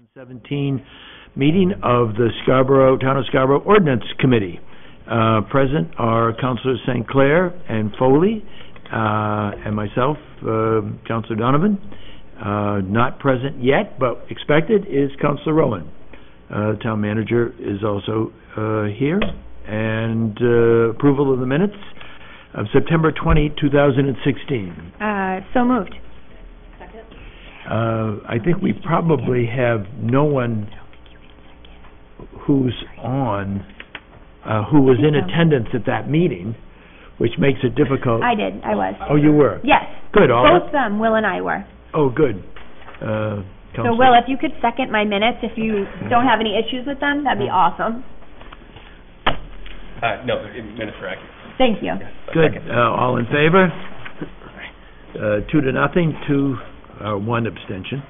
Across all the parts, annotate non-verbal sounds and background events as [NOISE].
2017 meeting of the Scarborough, Town of Scarborough Ordinance Committee. Uh, Present are Councilor St. Clair and Foley, uh, and myself, uh, Councilor Donovan. Uh, Not present yet, but expected, is Councilor Rowan. Uh, Town Manager is also uh, here. And uh, approval of the minutes of September 20, 2016. Uh, so moved. Uh, I think we probably have no one who's on, uh, who was in I think so. attendance at that meeting, which makes it difficult. I did, I was. Oh, you were? Yes, Good, all both right. of them, Will and I were. Oh, good. Uh, So Counselor- Will, if you could second my minutes, if you don't have any issues with them, that'd be awesome. Uh, no, in- minutes are accurate. Thank you. Good, uh, all in favor? Uh, two to nothing, two, uh, one abstention,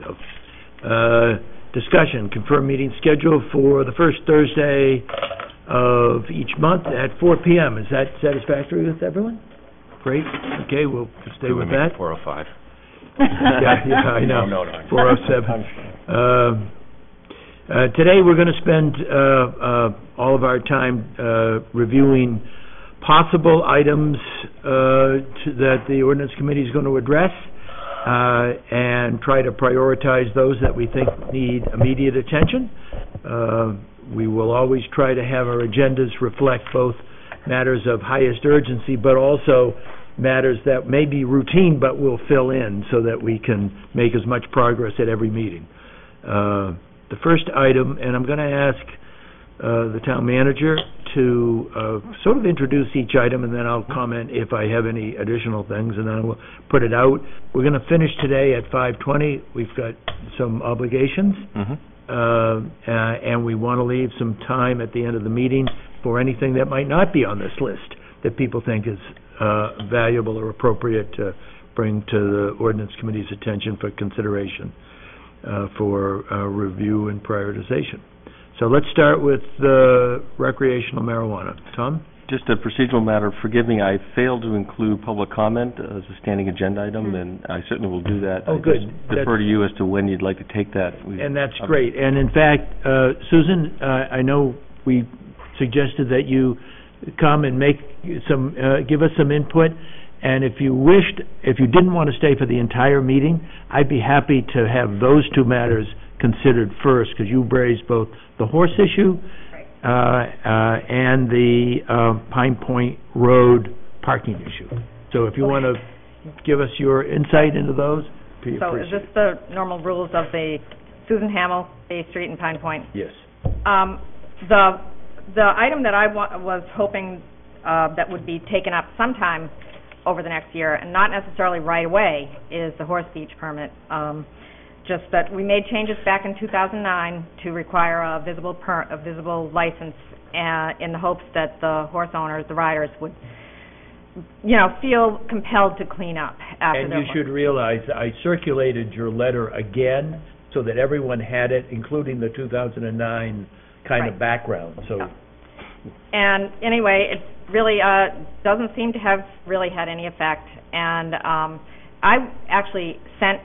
so. Uh, discussion, confirm meeting schedule for the first Thursday of each month at four P M. Is that satisfactory with everyone? Great, okay, we'll stay with that. Four oh five. Yeah, yeah, I know. No, no, no. Four oh seven. Um, uh, Today, we're going to spend uh, uh, all of our time uh, reviewing possible items uh, to- that the ordinance committee is going to address, uh, and try to prioritize those that we think need immediate attention. Uh, We will always try to have our agendas reflect both matters of highest urgency, but also matters that may be routine but will fill in so that we can make as much progress at every meeting. Uh, The first item, and I'm going to ask uh, the town manager to uh, sort of introduce each item, and then I'll comment if I have any additional things, and then we'll put it out. We're going to finish today at 5:20. We've got some obligations, Mm-hmm. uh, uh, and we want to leave some time at the end of the meeting for anything that might not be on this list that people think is uh, valuable or appropriate to bring to the ordinance committee's attention for consideration uh, for uh, review and prioritization. So let's start with uh, recreational marijuana. Tom? Just a procedural matter, forgive me, I failed to include public comment as a standing agenda item, and I certainly will do that. Oh, I good. just Defer to you as to when you'd like to take that. We- And that's great. And in fact, uh, Susan, uh, I know we suggested that you come and make some, uh, give us some input, and if you wished, if you didn't want to stay for the entire meeting, I'd be happy to have those two matters considered first, because you raised both the horse issue uh, uh, and the uh, Pine Point Road parking issue. So if you want to give us your insight into those, So is this the normal rules of the Susan Hamel, Bay Street and Pine Point? Yes. Um, the, the item that I wa- was hoping, uh, that would be taken up sometime over the next year, and not necessarily right away, is the horse beach permit. Um, just that we made changes back in two thousand nine to require a visible per, a visible license, uh, in the hopes that the horse owners, the riders would, you know, feel compelled to clean up after And their you horse. should realize, I circulated your letter again so that everyone had it, including the 2009 kind of Right. background, so. Yeah. And anyway, it really uh, doesn't seem to have really had any effect. And um, I actually sent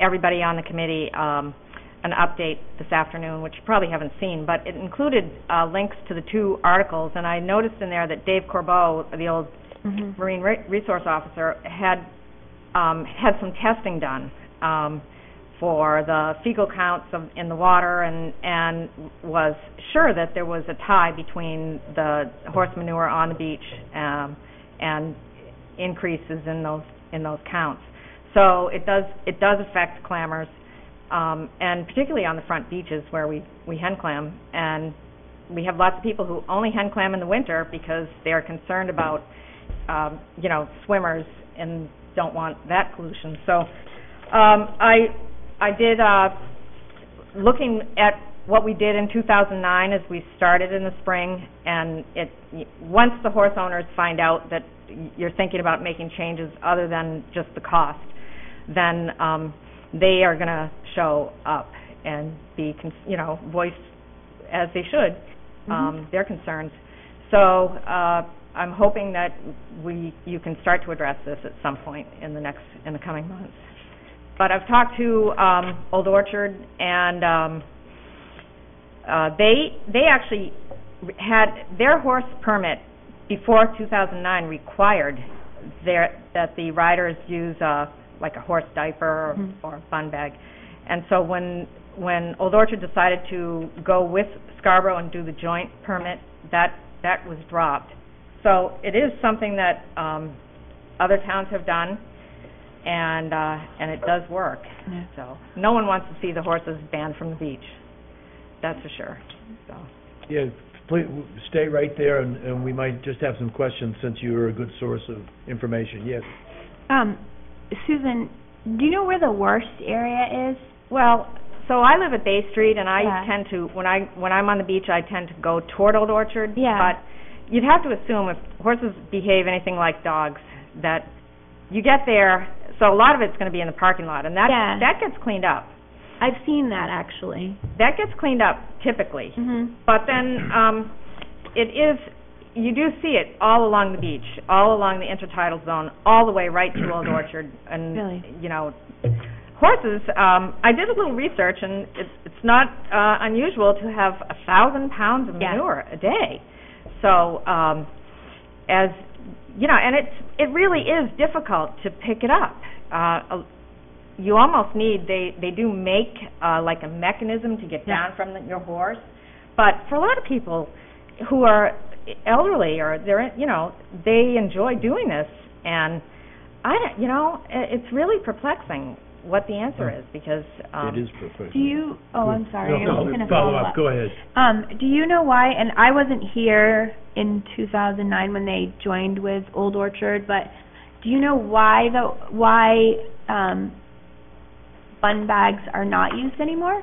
everybody on the committee um, an update this afternoon, which you probably haven't seen, but it included uh, links to the two articles. And I noticed in there that Dave Corbeau, the old Mhm. Marine Re- Resource Officer, had, um, had some testing done um, for the fecal counts of, in the water and, and was sure that there was a tie between the horse manure on the beach um, and increases in those, in those counts. So it does, it does affect clammers, um, and particularly on the front beaches where we, we hen clam. And we have lots of people who only hen clam in the winter because they are concerned about um, you know, swimmers and don't want that pollution. So, um, I, I did, uh, looking at what we did in 2009 as we started in the spring, and it, once the horse owners find out that you're thinking about making changes other than just the cost, then, um, they are gonna show up and be, you know, voice as they should, um, their concerns. So, uh, I'm hoping that we, you can start to address this at some point in the next, in the coming months. but I've talked to, um, Old Orchard, and, um, uh, they, they actually had, their horse permit before two thousand nine required their, that the riders use, uh, like a horse diaper or- Mhm. or a bun bag. And so when, when Old Orchard decided to go with Scarborough and do the joint permit, that, that was dropped. So it is something that, um, other towns have done, and, uh, and it does work. Yeah. So, no one wants to see the horses banned from the beach, that's for sure, so. Yeah, please, stay right there, and, and we might just have some questions, since you're a good source of information. Yes? Um, Susan, do you know where the worst area is? Well, so I live at Bay Street, and I Yeah. tend to, when I, when I'm on the beach, I tend to go toward Old Orchard. Yeah. But you'd have to assume if horses behave anything like dogs, that you get there, so a lot of it's gonna be in the parking lot, and that, Yeah. that gets cleaned up. I've seen that, actually. That gets cleaned up typically. Mm-hmm. But then, um, it is, you do see it all along the beach, all along the intertidal zone, all the way right to Old [CLEARS THROAT] Orchard, and, Really? you know, horses, um, I did a little research, and it's, it's not, uh, unusual to have a thousand pounds of Yeah. manure a day. So, um, as, you know, and it's, it really is difficult to pick it up. Uh, a- you almost need, they, they do make, uh, like a mechanism to get Yeah. down from the, your horse. But for a lot of people who are elderly or they're, you know, they enjoy doing this and I don't, you know, it's really perplexing what the answer is because, um. It is perfect. Do you, oh, I'm sorry, I No, gonna follow follow up, up. go ahead. Um, do you know why, and I wasn't here in two thousand nine when they joined with Old Orchard, but do you know why the, why, um, bun bags are not used anymore?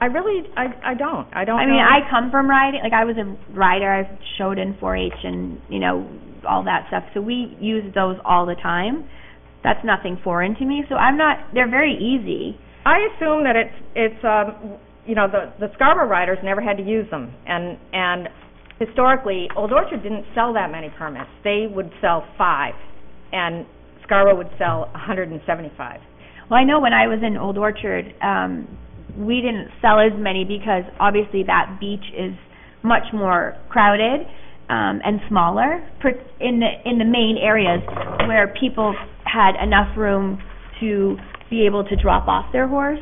I really, I, I don't, I don't I mean, know. I come from riding, like I was a rider, I showed in four H and, you know, all that stuff, so we use those all the time. That's nothing foreign to me, so I'm not, they're very easy. I assume that it's, it's, um, you know, the, the Scarborough riders never had to use them, and, and historically, Old Orchard didn't sell that many permits. They would sell five, and Scarborough would sell a hundred and seventy-five. Well, I know when I was in Old Orchard, um, we didn't sell as many because obviously that beach is much more crowded, um, and smaller in the, in the main areas where people had enough room to be able to drop off their horse.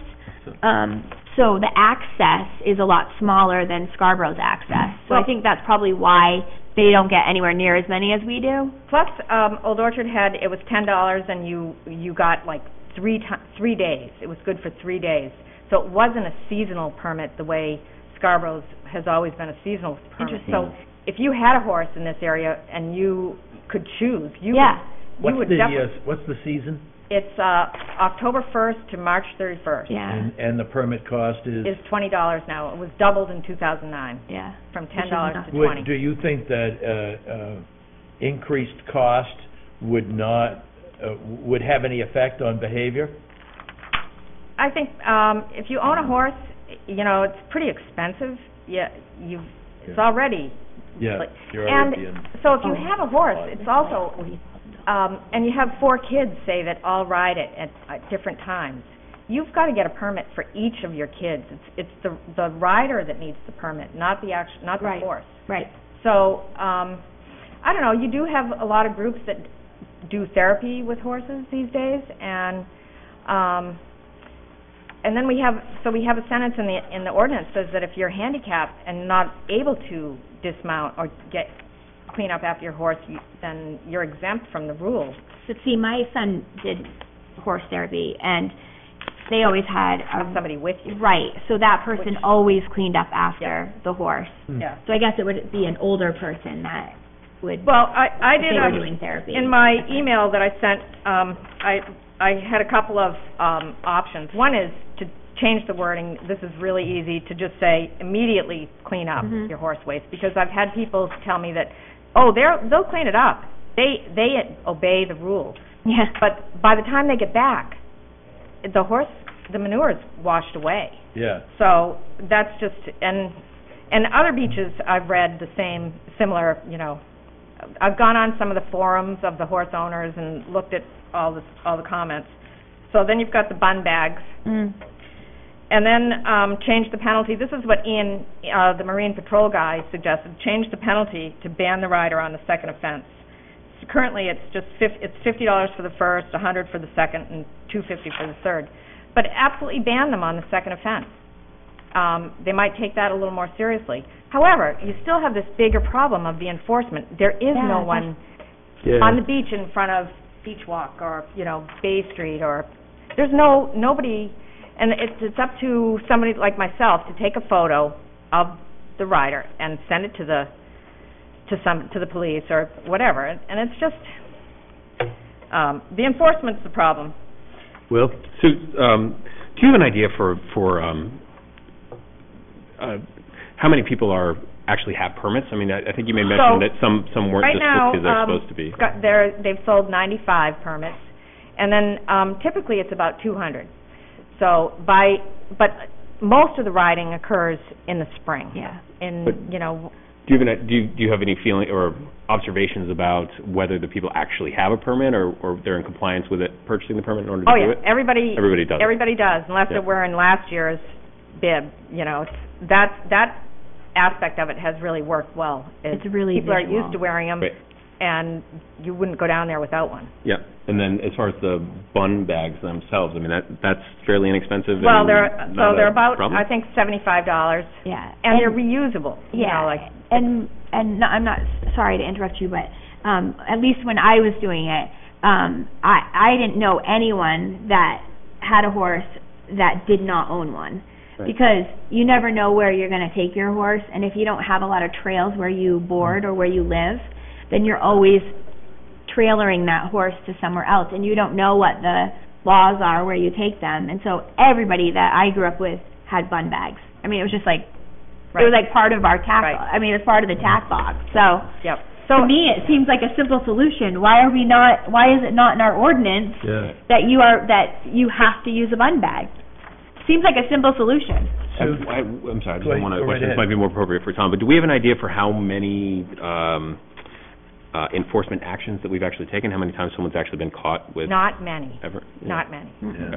Um, so the access is a lot smaller than Scarborough's access. So I think that's probably why they don't get anywhere near as many as we do. Plus, um, Old Orchard had, it was ten dollars and you, you got like three ti- three days. It was good for three days. So it wasn't a seasonal permit the way Scarborough's has always been a seasonal permit. Interesting. So if you had a horse in this area and you could choose, you Yeah. would, you What's would the, definitely. uh, what's the season? It's, uh, October first to March thirty-first. Yeah, And, and the permit cost is? Is twenty dollars now. It was doubled in two thousand nine, yeah. from ten is dollars enough. to Would, twenty. do you think that, uh, uh, increased cost would not, uh, would have any effect on behavior? I think, um, if you own a horse, you know, it's pretty expensive. Yeah, you've, it's Yeah. already Yeah, Like- you're and already being- So if you have a horse, it's also, um, and you have four kids, say, that all ride it at, at different times, you've got to get a permit for each of your kids. It's, it's the, the rider that needs the permit, not the act, not the Right. horse. Right. So, um, I don't know, you do have a lot of groups that do therapy with horses these days, and, um, and then we have, so we have a sentence in the, in the ordinance says that if you're handicapped and not able to dismount or get, clean up after your horse, you, then you're exempt from the rule. So see, my son did horse therapy, and they always had Have a, somebody with you. right, so that person Which- always cleaned up after the horse. Hmm. Yeah. So I guess it would be an older person that would, Well, I, I if did, they were um, doing therapy. In my email that I sent, um, I, I had a couple of, um, options. One is to change the wording, this is really easy, to just say immediately clean up Mhm. your horse waste, because I've had people tell me that, oh, they're, they'll clean it up. They, they obey the rules. Yeah. But by the time they get back, the horse, the manure is washed away. Yeah. So that's just, and, and other beaches, I've read the same, similar, you know, I've gone on some of the forums of the horse owners and looked at all the, all the comments. So then you've got the bun bags. Mm. And then, um, change the penalty, this is what Ian, uh, the Marine Patrol guy suggested, change the penalty to ban the rider on the second offense. So Currently, it's just fif, it's fifty dollars for the first, a hundred for the second, and two fifty for the third. But absolutely ban them on the second offense. Um, they might take that a little more seriously. However, you still have this bigger problem of the enforcement. There is Yeah, no one Yeah. on the beach in front of Beach Walk or, you know, Bay Street or, there's no, nobody, and it's, it's up to somebody like myself to take a photo of the rider and send it to the, to some, to the police or whatever, and it's just, um, the enforcement's the problem. Will? So, um, do you have an idea for, for, um, uh, how many people are, actually have permits? I mean, I, I think you may mention So, that some, some weren't Right just now, listed as they're um, supposed to be. Scott- they're, they've sold ninety-five permits, and then, um, typically it's about two hundred. So by, but most of the riding occurs in the spring. Yeah. In, But- you know, Do you have an, do you, do you have any feeling or observations about whether the people actually have a permit or, or they're in compliance with it, purchasing the permit in order to oh do yeah, it? everybody, Everybody does. everybody does, unless Yeah. they're wearing last year's bib, you know, it's, that, that aspect of it has really worked well. is It's really People are visual. used to wearing them, Right. and you wouldn't go down there without one. Yeah, and then as far as the bun bags themselves, I mean, that, that's fairly inexpensive Well, and they're, not so they're a about, problem? I think, seventy-five dollars, Yeah. and they're reusable, you Yeah, know, like, and, and no- I'm not, sorry to interrupt you, but, um, at least when I was doing it, um, I, I didn't know anyone that had a horse that did not own one. Right. Because you never know where you're gonna take your horse, and if you don't have a lot of trails where you board or where you live, then you're always trailering that horse to somewhere else, and you don't know what the laws are where you take them. And so everybody that I grew up with had bun bags. I mean, it was just like, it was like part of our tax, Right. I mean, it was part of the tax box. So, yep. to me, it seems like a simple solution. Why are we not, why is it not in our ordinance Yeah. that you are, that you have to use a bun bag? Seems like a simple solution. Sue? I, am sorry, I just Go ahead, have one go right question. This ahead. might be more appropriate for Tom, but do we have an idea for how many um, uh, enforcement actions that we've actually taken? How many times someone's actually been caught with Not many, ever? Yeah. not many. Yeah.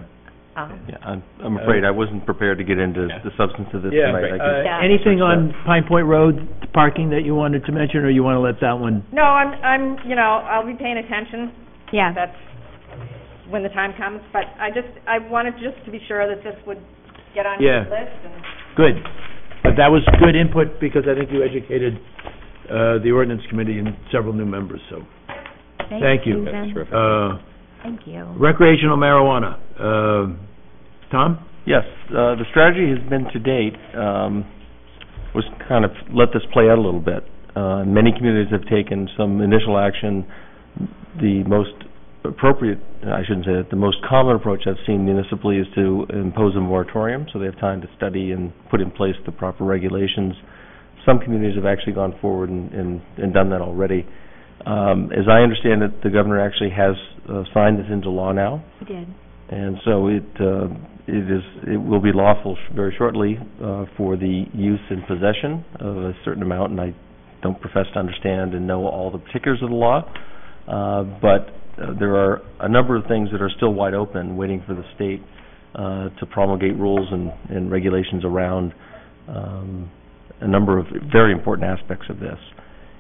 Um, Yeah, I'm, I'm afraid I wasn't prepared to get into Yeah. the substance of this Yeah, tonight. I uh, can- Yeah. anything on Pine Point Road parking that you wanted to mention, or you want to let that one? No, I'm, I'm, you know, I'll be paying attention, Yeah. that's when the time comes, but I just, I wanted just to be sure that this would get on your Yeah. list and Good. But that was good input, because I think you educated uh, the ordinance committee and several new members, so, thank you. That's Susan. terrific. Uh, Thank you. recreational marijuana, uh, Tom? Yes, uh, the strategy has been to date, um, was kind of let this play out a little bit. Uh, many communities have taken some initial action. The most appropriate, I shouldn't say that, the most common approach I've seen municipally is to impose a moratorium, so they have time to study and put in place the proper regulations. Some communities have actually gone forward and, and, and done that already. Um, as I understand it, the governor actually has uh, signed this into law now. We did. And so it, uh, it is, it will be lawful sh- very shortly, uh, for the use and possession of a certain amount, and I don't profess to understand and know all the particulars of the law, uh, but uh, there are a number of things that are still wide open, waiting for the state, uh, to promulgate rules and, and regulations around, um, a number of very important aspects of this.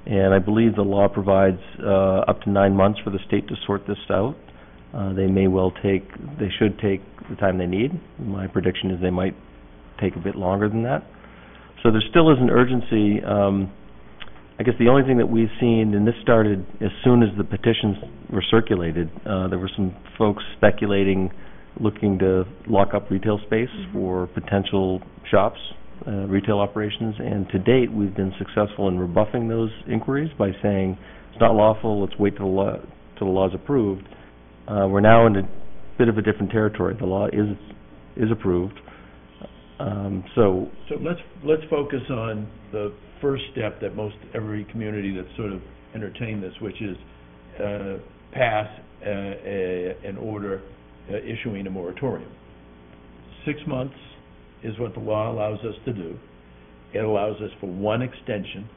And I believe the law provides, uh, up to nine months for the state to sort this out. Uh, they may well take, they should take the time they need. My prediction is they might take a bit longer than that. So there still is an urgency. Um, I guess the only thing that we've seen, and this started as soon as the petitions were circulated, uh, there were some folks speculating, looking to lock up retail space for potential shops, uh, retail operations, and to date, we've been successful in rebuffing those inquiries by saying, it's not lawful, let's wait till the law, till the law's approved. Uh, we're now in a bit of a different territory. The law is, is approved. Um, so, So let's, let's focus on the first step that most, every community that's sort of entertained this, which is, uh, pass, uh, a, an order uh, issuing a moratorium. Six months is what the law allows us to do. It allows us for one extension,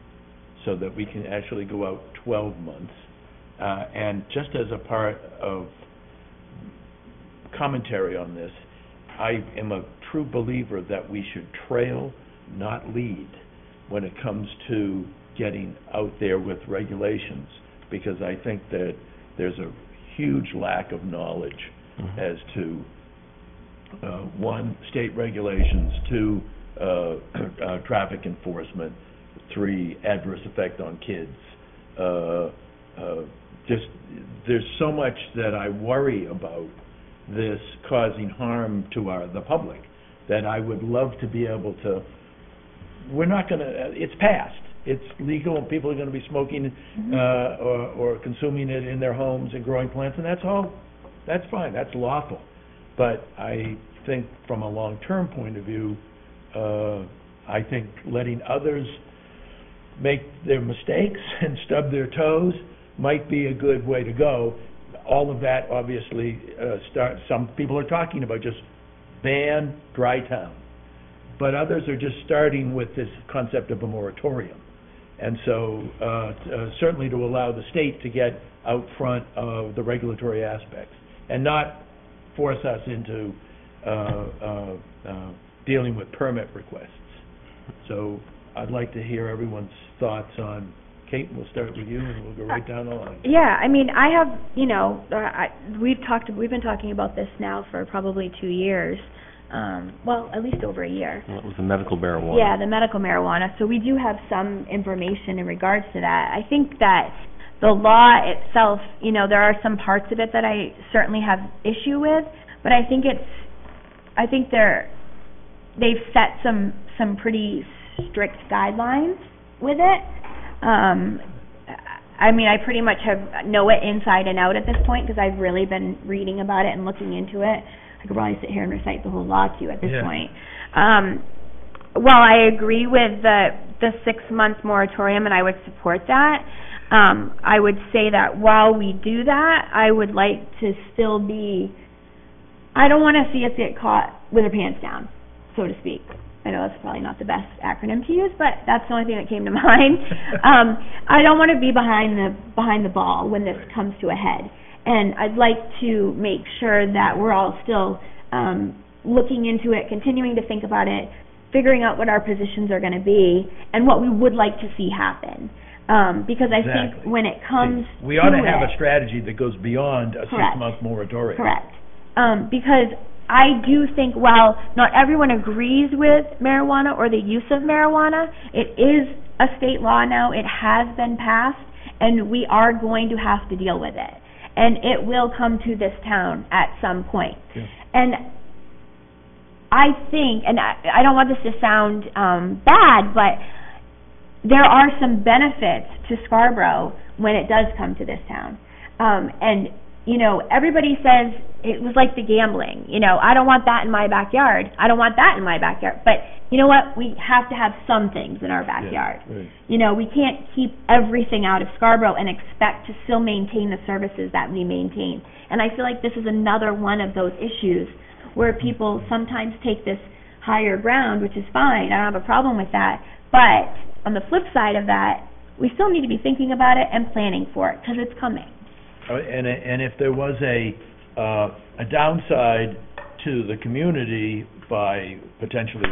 so that we can actually go out twelve months. Uh, and just as a part of commentary on this, I am a true believer that we should trail, not lead, when it comes to getting out there with regulations, because I think that there's a huge lack of knowledge Mhm. as to, uh, one, state regulations, two, uh, [CLEARS THROAT] uh, traffic enforcement, three, adverse effect on kids. Uh, uh, Just, there's so much that I worry about this causing harm to our, the public, that I would love to be able to, we're not gonna, uh, it's passed. It's legal, and people are gonna be smoking, Mm-hmm. uh, or, or consuming it in their homes and growing plants, and that's all, that's fine, that's lawful. But I think from a long-term point of view, uh, I think letting others make their mistakes [LAUGHS] and stub their toes might be a good way to go. All of that, obviously, uh, start, some people are talking about just ban dry town. But others are just starting with this concept of a moratorium. And so, uh, uh, certainly to allow the state to get out front of the regulatory aspects and not force us into, uh, uh, uh, dealing with permit requests. So I'd like to hear everyone's thoughts on, Kate, we'll start with you and we'll go right down the line. Yeah, I mean, I have, you know, I, we've talked, we've been talking about this now for probably two years, um, well, at least over a year. Well, it was the medical marijuana. Yeah, the medical marijuana, so we do have some information in regards to that. I think that the law itself, you know, there are some parts of it that I certainly have issue with, but I think it's, I think they're, they've set some, some pretty strict guidelines with it. Um, I mean, I pretty much have, know it inside and out at this point, because I've really been reading about it and looking into it. I could probably sit here and recite the whole law to you at this Yeah. point. Um, while I agree with the, the six-month moratorium, and I would support that, um, I would say that while we do that, I would like to still be, I don't want to see us get caught with our pants down, so to speak. I know that's probably not the best acronym to use, but that's the only thing that came to [LAUGHS] mind. [LAUGHS] Um, I don't want to be behind the, behind the ball when this comes to a head. And I'd like to make sure that we're all still, um, looking into it, continuing to think about it, figuring out what our positions are gonna be, and what we would like to see happen. Um, because I think when it comes to We ought to have it- a strategy that goes beyond a Correct. six-month moratorium. Correct. Um, because I do think while not everyone agrees with marijuana or the use of marijuana, it is a state law now, it has been passed, and we are going to have to deal with it. And it will come to this town at some point. Yeah. And I think, and I, I don't want this to sound, um, bad, but there are some benefits to Scarborough when it does come to this town. Um, and, you know, everybody says, it was like the gambling, you know, I don't want that in my backyard, I don't want that in my backyard, but you know what, we have to have some things in our Yeah, backyard. right. You know, we can't keep everything out of Scarborough and expect to still maintain the services that we maintain. And I feel like this is another one of those issues where people sometimes take this higher ground, which is fine, I don't have a problem with that. But on the flip side of that, we still need to be thinking about it and planning for it, because it's coming. Uh, And, and if there was a, uh, a downside to the community by potentially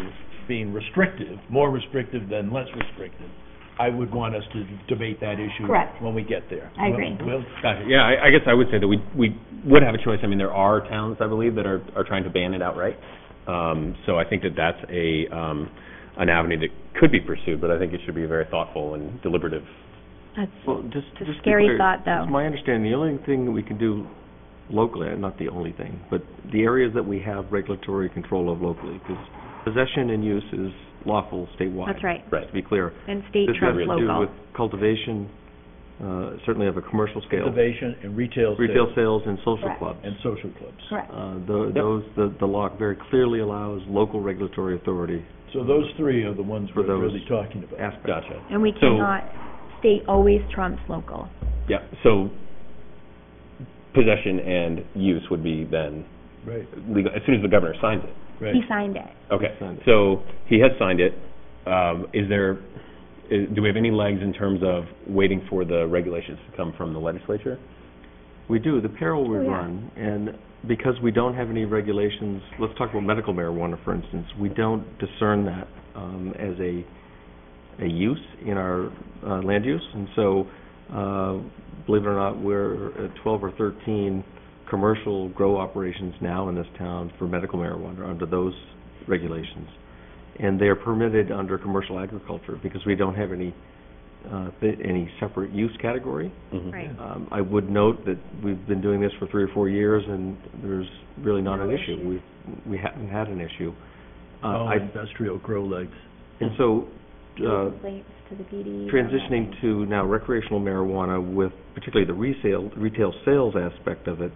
being restrictive, more restrictive than less restrictive, I would want us to debate that issue Correct. when we get there. I agree. Will? Gotcha, yeah, I, I guess I would say that we, we would have a choice, I mean, there are towns, I believe, that are, are trying to ban it outright. Um, so I think that that's a, um, an avenue that could be pursued, but I think it should be very thoughtful and deliberative. That's, Well, just, It's a just to be scary clear, thought, though. It's my understanding, the only thing that we can do locally, and not the only thing, but the areas that we have regulatory control of locally, because possession and use is lawful statewide. that's right. Right. To be clear. And state This has to do local. with cultivation, uh, certainly of a commercial scale, Cultivation and retail sales. retail sales and social Correct. clubs. And social clubs. Correct. Uh, tho- those, the, the law very clearly allows local regulatory authority So those three are the ones For we're those really talking about. aspects. Gotcha. And we So- cannot, state always trumps local. Yeah, so possession and use would be then Right, legal, as soon as the governor signs it. right. He signed it. Okay, Signed it. so he has signed it. Um, is there, is, do we have any legs in terms of waiting for the regulations to come from the legislature? We do, the parallel we Oh, yeah. run, and because we don't have any regulations, let's talk about medical marijuana, for instance, we don't discern that um, as a, a use in our uh, land use, and so, uh, believe it or not, we're at 12 or 13 commercial grow operations now in this town for medical marijuana under those regulations. And they are permitted under commercial agriculture because we don't have any, uh, th- any separate use category. Mhm. Right. Um, I would note that we've been doing this for three or four years, and there's really not No an issue. issue. We, we haven't had an issue. Uh, All I, industrial grow lights. and so, uh, to the PD. transitioning to now recreational marijuana with particularly the resale, retail sales aspect of it,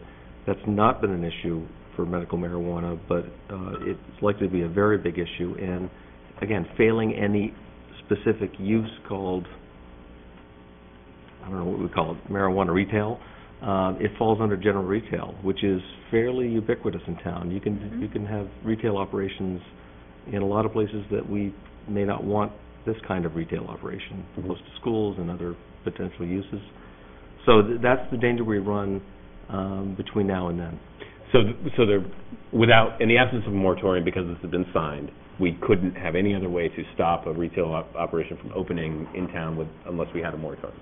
that's not been an issue for medical marijuana, but, uh, it's likely to be a very big issue, and again, failing any specific use called, I don't know what we call it, marijuana retail, uh, it falls under general retail, which is fairly ubiquitous in town. You can, you can have retail operations in a lot of places that we may not want this kind of retail operation, Mhm. close to schools and other potential uses. So th- that's the danger we run, um, between now and then. So, th- so there, without, in the absence of a moratorium, because this has been signed, we couldn't have any other way to stop a retail op- operation from opening in town with, unless we had a moratorium.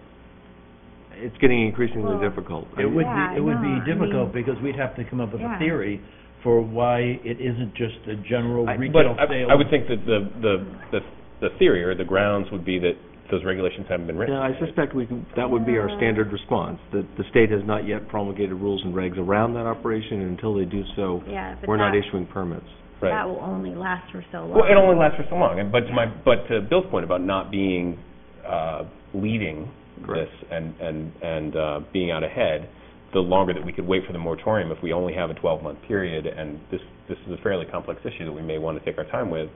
It's getting increasingly Well, difficult. It would Yeah, be, it would no, I be difficult mean- because we'd have to come up with a Yeah. theory for why it isn't just a general I- retail But sale. I, I would think that the, the, the, the theory or the grounds would be that those regulations haven't been written. Yeah, I suspect we can, that would be our standard response, that the state has not yet promulgated rules and regs around that operation, and until they do so, Yeah, but we're not that, issuing permits. Right. that will only last for so long. Well, it only lasts for so long, and, but to my, but to Bill's point about not being, uh, leading this Correct. and, and, and, uh, being out ahead, the longer that we could wait for the moratorium, if we only have a twelve-month period, and this, this is a fairly complex issue that we may want to take our time with,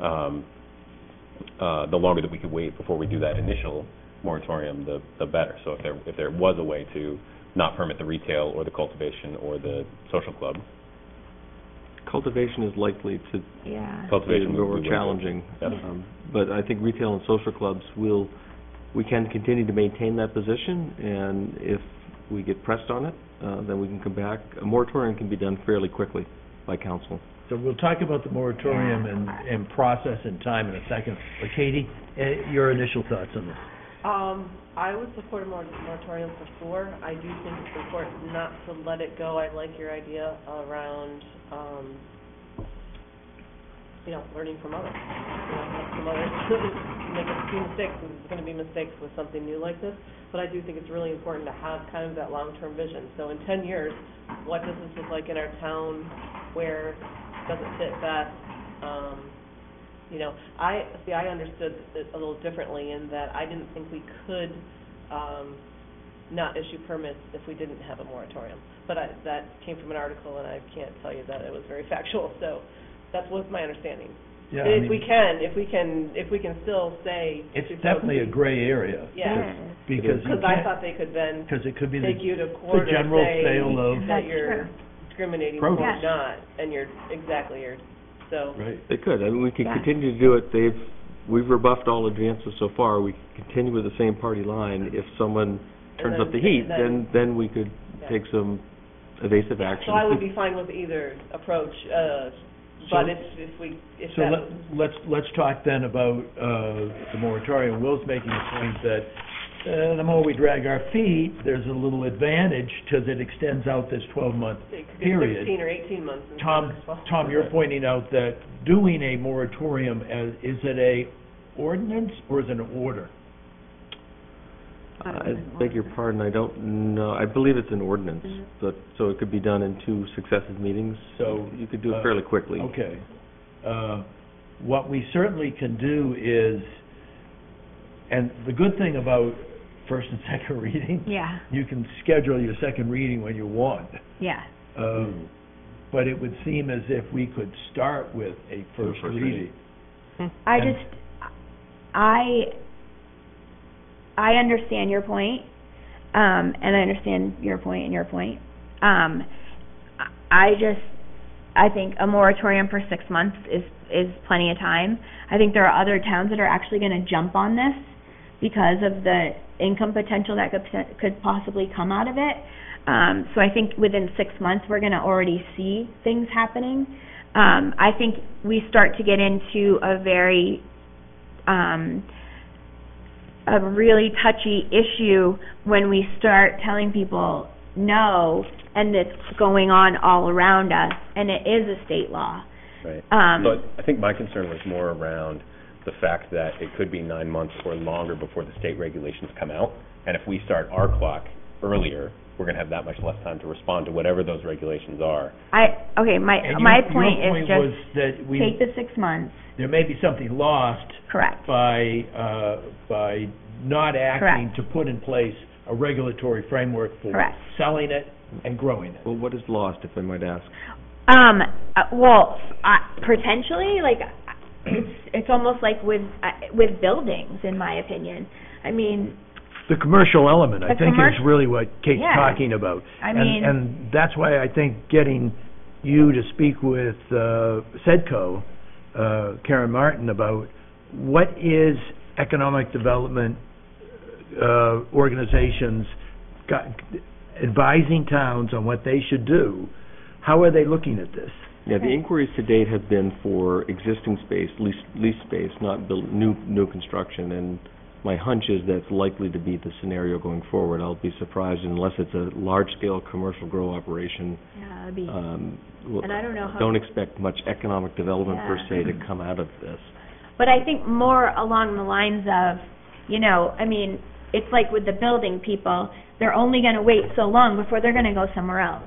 um, uh, the longer that we could wait before we do that initial moratorium, the, the better. So if there, if there was a way to not permit the retail or the cultivation or the social club, Cultivation is likely to Yeah. cultivation be more be challenging. Yep. Um, But I think retail and social clubs will, we can continue to maintain that position, and if we get pressed on it, uh, then we can come back. A moratorium can be done fairly quickly by council. So we'll talk about the moratorium and, and process and time in a second. But Katie, eh, your initial thoughts on this? Um, I would support a mor- moratorium for sure. I do think it's important not to let it go. I like your idea around, um, you know, learning from others. You know, let some others [LAUGHS] make a few mistakes, and there's gonna be mistakes with something new like this. But I do think it's really important to have kind of that long-term vision. So in ten years, what does this look like in our town? Where does it fit best? Um, you know, I, see, I understood it a little differently in that I didn't think we could, um, not issue permits if we didn't have a moratorium. But I, that came from an article, and I can't tell you that it was very [LAUGHS] factual, so that's what's my understanding. Yeah, I If we can, if we can, if we can still say. it's definitely a gray area. Yeah, Yes. Because you because I can't, thought they could then because it could be take the, you to court or general say sale of- that That's you're true. discriminating or Produce. not, and you're, exactly, you're, so. right. They could, I mean, we can Yeah. continue to do it, they've, we've rebuffed all advances so far, we can continue with the same party line. If someone turns then- up the heat, then- then, then we could Yeah. take some evasive action. So I would be fine with either approach, uh, but So- if, if we, if So that let- let's, let's talk then about, uh, the moratorium. Will's making a point that, uh, the more we drag our feet, there's a little advantage because it extends out this twelve-month it could be period. sixteen or eighteen months. instead Tom, of 12. Tom, you're pointing out that doing a moratorium as, is it a ordinance or is it an order? I beg your pardon, I don't know, I believe it's an ordinance, but, so it could be done in two successive meetings. So, You could do uh, it fairly quickly. Okay. Uh, What we certainly can do is, and the good thing about first and second [LAUGHS] reading, Yeah, you can schedule your second reading when you want. yeah. Um, But it would seem as if we could start with a first first reading. I And- just, I, I understand your point, um, and I understand your point and your point. Um, I- I just, I think a moratorium for six months is, is plenty of time. I think there are other towns that are actually gonna jump on this because of the income potential that could, could possibly come out of it. Um, so I think within six months, we're gonna already see things happening. Um, I think we start to get into a very, um, a really touchy issue when we start telling people no, and it's going on all around us, and it is a state law. Right. Um, But I think my concern was more around the fact that it could be nine months or longer before the state regulations come out. And if we start our clock earlier, we're gonna have that much less time to respond to whatever those regulations are. I, okay, my, And my your- point Your is point was just that we, take the six months, there may be something lost correct. by, uh, by not acting Correct. to put in place a regulatory framework for Correct. selling it and growing it. Well, what is lost, if I might ask? Um, uh, well, uh, potentially, like, it's, it's almost like with, uh, with buildings, in my opinion. I mean, The commercial element, I The think, is really what Kate's Yeah. talking about. I And- mean- And that's why I think getting you to speak with uh, SEDCO, uh, Karen Martin, about what is economic development uh, organizations got- advising towns on what they should do, how are they looking at this? Yeah, the inquiries to date have been for existing space, lease, lease space, not build, new, new construction, and my hunch is that's likely to be the scenario going forward. I'll be surprised unless it's a large-scale commercial grow operation. yeah, it'd be, Um, and I don't know how. Don't expect much economic development per Yeah. se to come out of this. But I think more along the lines of, you know, I mean, it's like with the building people, they're only gonna wait so long before they're gonna go somewhere else.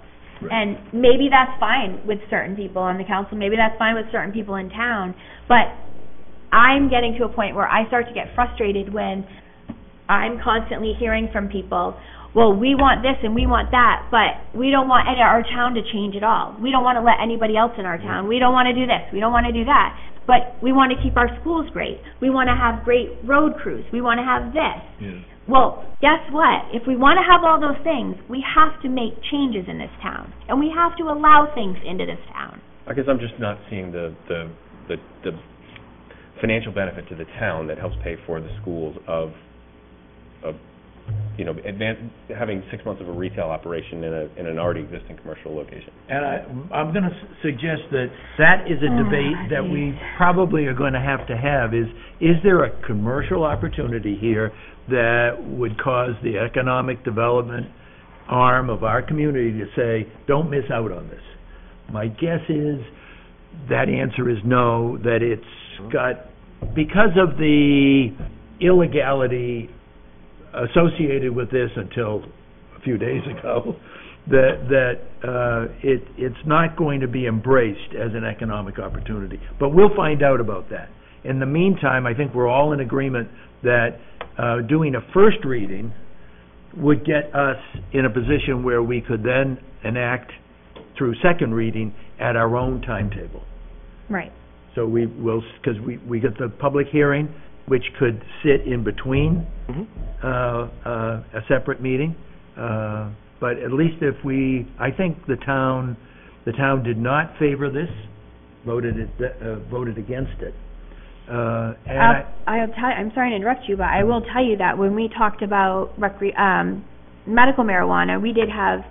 And maybe that's fine with certain people on the council, maybe that's fine with certain people in town, but I'm getting to a point where I start to get frustrated when I'm constantly hearing from people, well, we want this and we want that, but we don't want any- our town to change at all. We don't want to let anybody else in our town. We don't want to do this, we don't want to do that. But we want to keep our schools great. We want to have great road crews. We want to have this. Well, guess what? If we want to have all those things, we have to make changes in this town. And we have to allow things into this town. I guess I'm just not seeing the, the, the, the financial benefit to the town that helps pay for the schools of, of, you know, advan having six months of a retail operation in a, in an already existing commercial location. And I, I'm gonna s- suggest that that is a Oh, debate that we probably are gonna have to have, is, is there a commercial opportunity here that would cause the economic development arm of our community to say, don't miss out on this? My guess is, that answer is no, that it's got, because of the illegality associated with this until a few days ago, that, that, uh, it, it's not going to be embraced as an economic opportunity. But we'll find out about that. In the meantime, I think we're all in agreement that, uh, doing a first reading would get us in a position where we could then enact through second reading at our own timetable. Right. So we will, because we, we get the public hearing, which could sit in between Mhm. uh, uh, a separate meeting. Uh, But at least if we, I think the town, the town did not favor this, voted it, uh, voted against it. Uh, And I, I'll, I'll tell, I'm sorry to interrupt you, but I will tell you that when we talked about recre, um, medical marijuana, we did have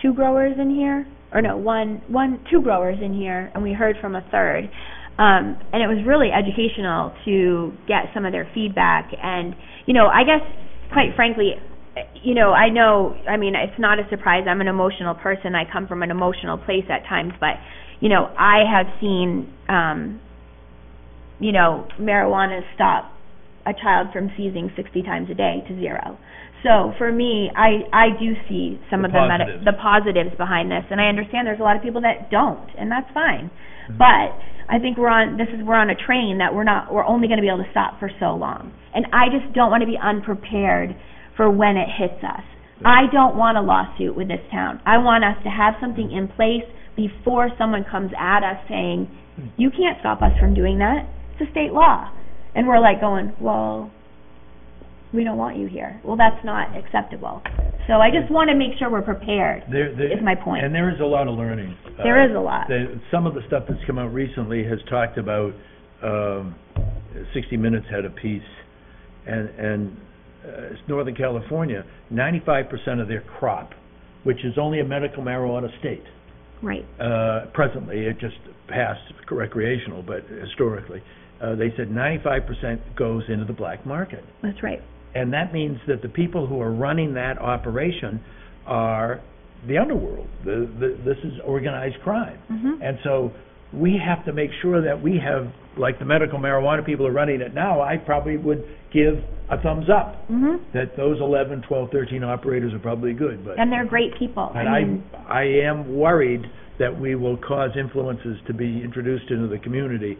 two growers in here, or no, one, one, two growers in here, and we heard from a third. Um, and it was really educational to get some of their feedback, and, you know, I guess, quite frankly, you know, I know, I mean, it's not a surprise, I'm an emotional person, I come from an emotional place at times, but, you know, I have seen, um, you know, marijuana stop a child from seizing sixty times a day to zero. So for me, I, I do see some The of the the positives behind this, and I understand there's a lot of people that don't, and that's fine. Mm-hmm. But I think we're on, this is, we're on a train that we're not, we're only gonna be able to stop for so long. And I just don't wanna be unprepared for when it hits us. I don't want a lawsuit with this town. I want us to have something in place before someone comes at us saying, hmm. you can't stop us from doing that. It's a state law. And we're like going, well, we don't want you here. Well, that's not acceptable. So I just want to make sure we're prepared, there, there. is my point. And there is a lot of learning. There Uh, is a lot. the- Some of the stuff that's come out recently has talked about, um, 60 Minutes had a piece and, and uh, it's Northern California, ninety-five percent of their crop, which is only a medical marijuana state, Right. uh, presently, it just passed recreational, but historically, uh, they said ninety-five percent goes into the black market. That's right. And that means that the people who are running that operation are the underworld. The, the, this is organized crime. Mhm. And so we have to make sure that we have, like the medical marijuana people are running it now, I probably would give a thumbs up Mhm. that those 11, 12, 13 operators are probably good, but. And they're great people. And I mean, I, I am worried that we will cause influences to be introduced into the community.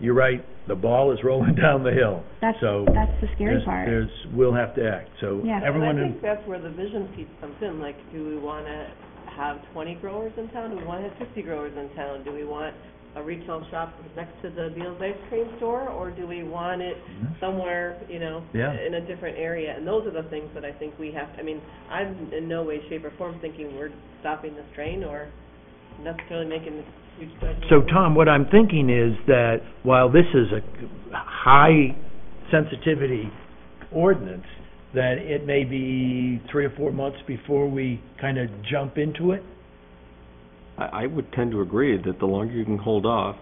You're right, the ball is rolling [LAUGHS] down the hill. that's, So that's the scary there's, part. there's, we'll have to act, so Yeah. everyone And I in, think that's where the vision piece comes in, like, do we wanna have twenty growers in town? Do we wanna have fifty growers in town? Do we want a retail shop next to the Beal's Ice Cream Store? Or do we want it Mhm. somewhere, you know, Yeah. in a different area? And those are the things that I think we have, I mean, I'm in no way, shape, or form thinking we're stopping this train or necessarily making this huge judgment. so Tom, what I'm thinking is that while this is a high sensitivity ordinance, that it may be three or four months before we kind of jump into it? I, I would tend to agree that the longer you can hold off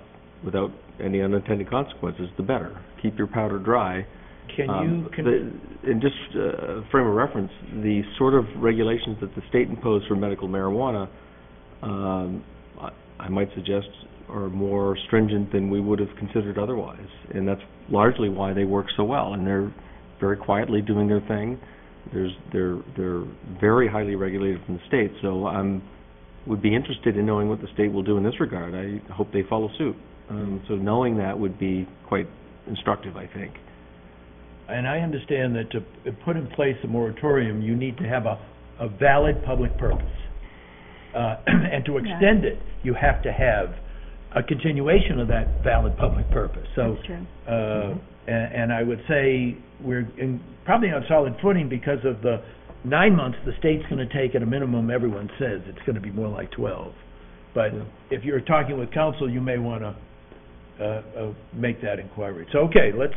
without any unintended consequences, the better. Keep your powder dry. Can Um, you, can, the- And just uh, frame of reference, the sort of regulations that the state imposed for medical marijuana, um, I I might suggest are more stringent than we would have considered otherwise. And that's largely why they work so well, and they're very quietly doing their thing. There's, they're, they're very highly regulated from the state, so I'm, would be interested in knowing what the state will do in this regard. I hope they follow suit. Um, So knowing that would be quite instructive, I think. and I understand that to put in place a moratorium, you need to have a, a valid public purpose. Uh, [CLEARS THROAT] and to extend it, you have to have a continuation of that valid public purpose. So, That's true. uh, and, and I would say we're in, probably on solid footing because of the nine months the state's gonna take at a minimum, everyone says, it's gonna be more like twelve. But Yeah. if you're talking with council, you may wanna, uh, uh, make that inquiry. So, okay, let's,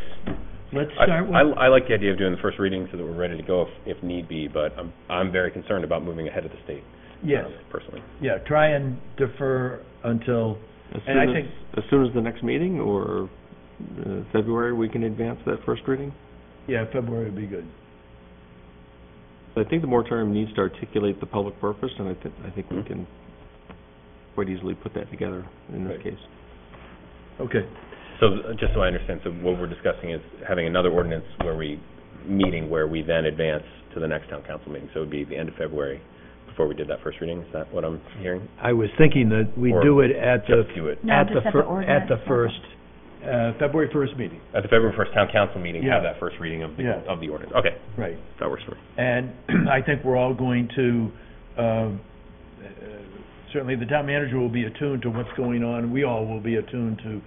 let's I, start with. I I like the idea of doing the first reading so that we're ready to go if, if need be, but I'm, I'm very concerned about moving ahead of the state. Yes, um, Personally. yeah, try and defer until, As And I soon as, think- as soon as the next meeting, or uh, February, we can advance that first reading? yeah, February would be good. I think the moratorium needs to articulate the public purpose, and I think, I think we Mhm. can quite easily put that together in this Right. case. Okay, So, uh, just so I understand, so what we're discussing is having another ordinance where we, meeting where we then advance to the next town council meeting. So it would be the end of February before we did that first reading, is that what I'm hearing? I was thinking that we Or do it at the, Just do it. No, at it's the, a separate fir- at the ordinance. first, uh, February first meeting, At the February first town council meeting, have Yeah. that first reading of the, Yeah. of the ordinance. Okay, right. that works for me. And [CLEARS THROAT] I think we're all going to, um, uh, certainly the town manager will be attuned to what's going on, we all will be attuned to,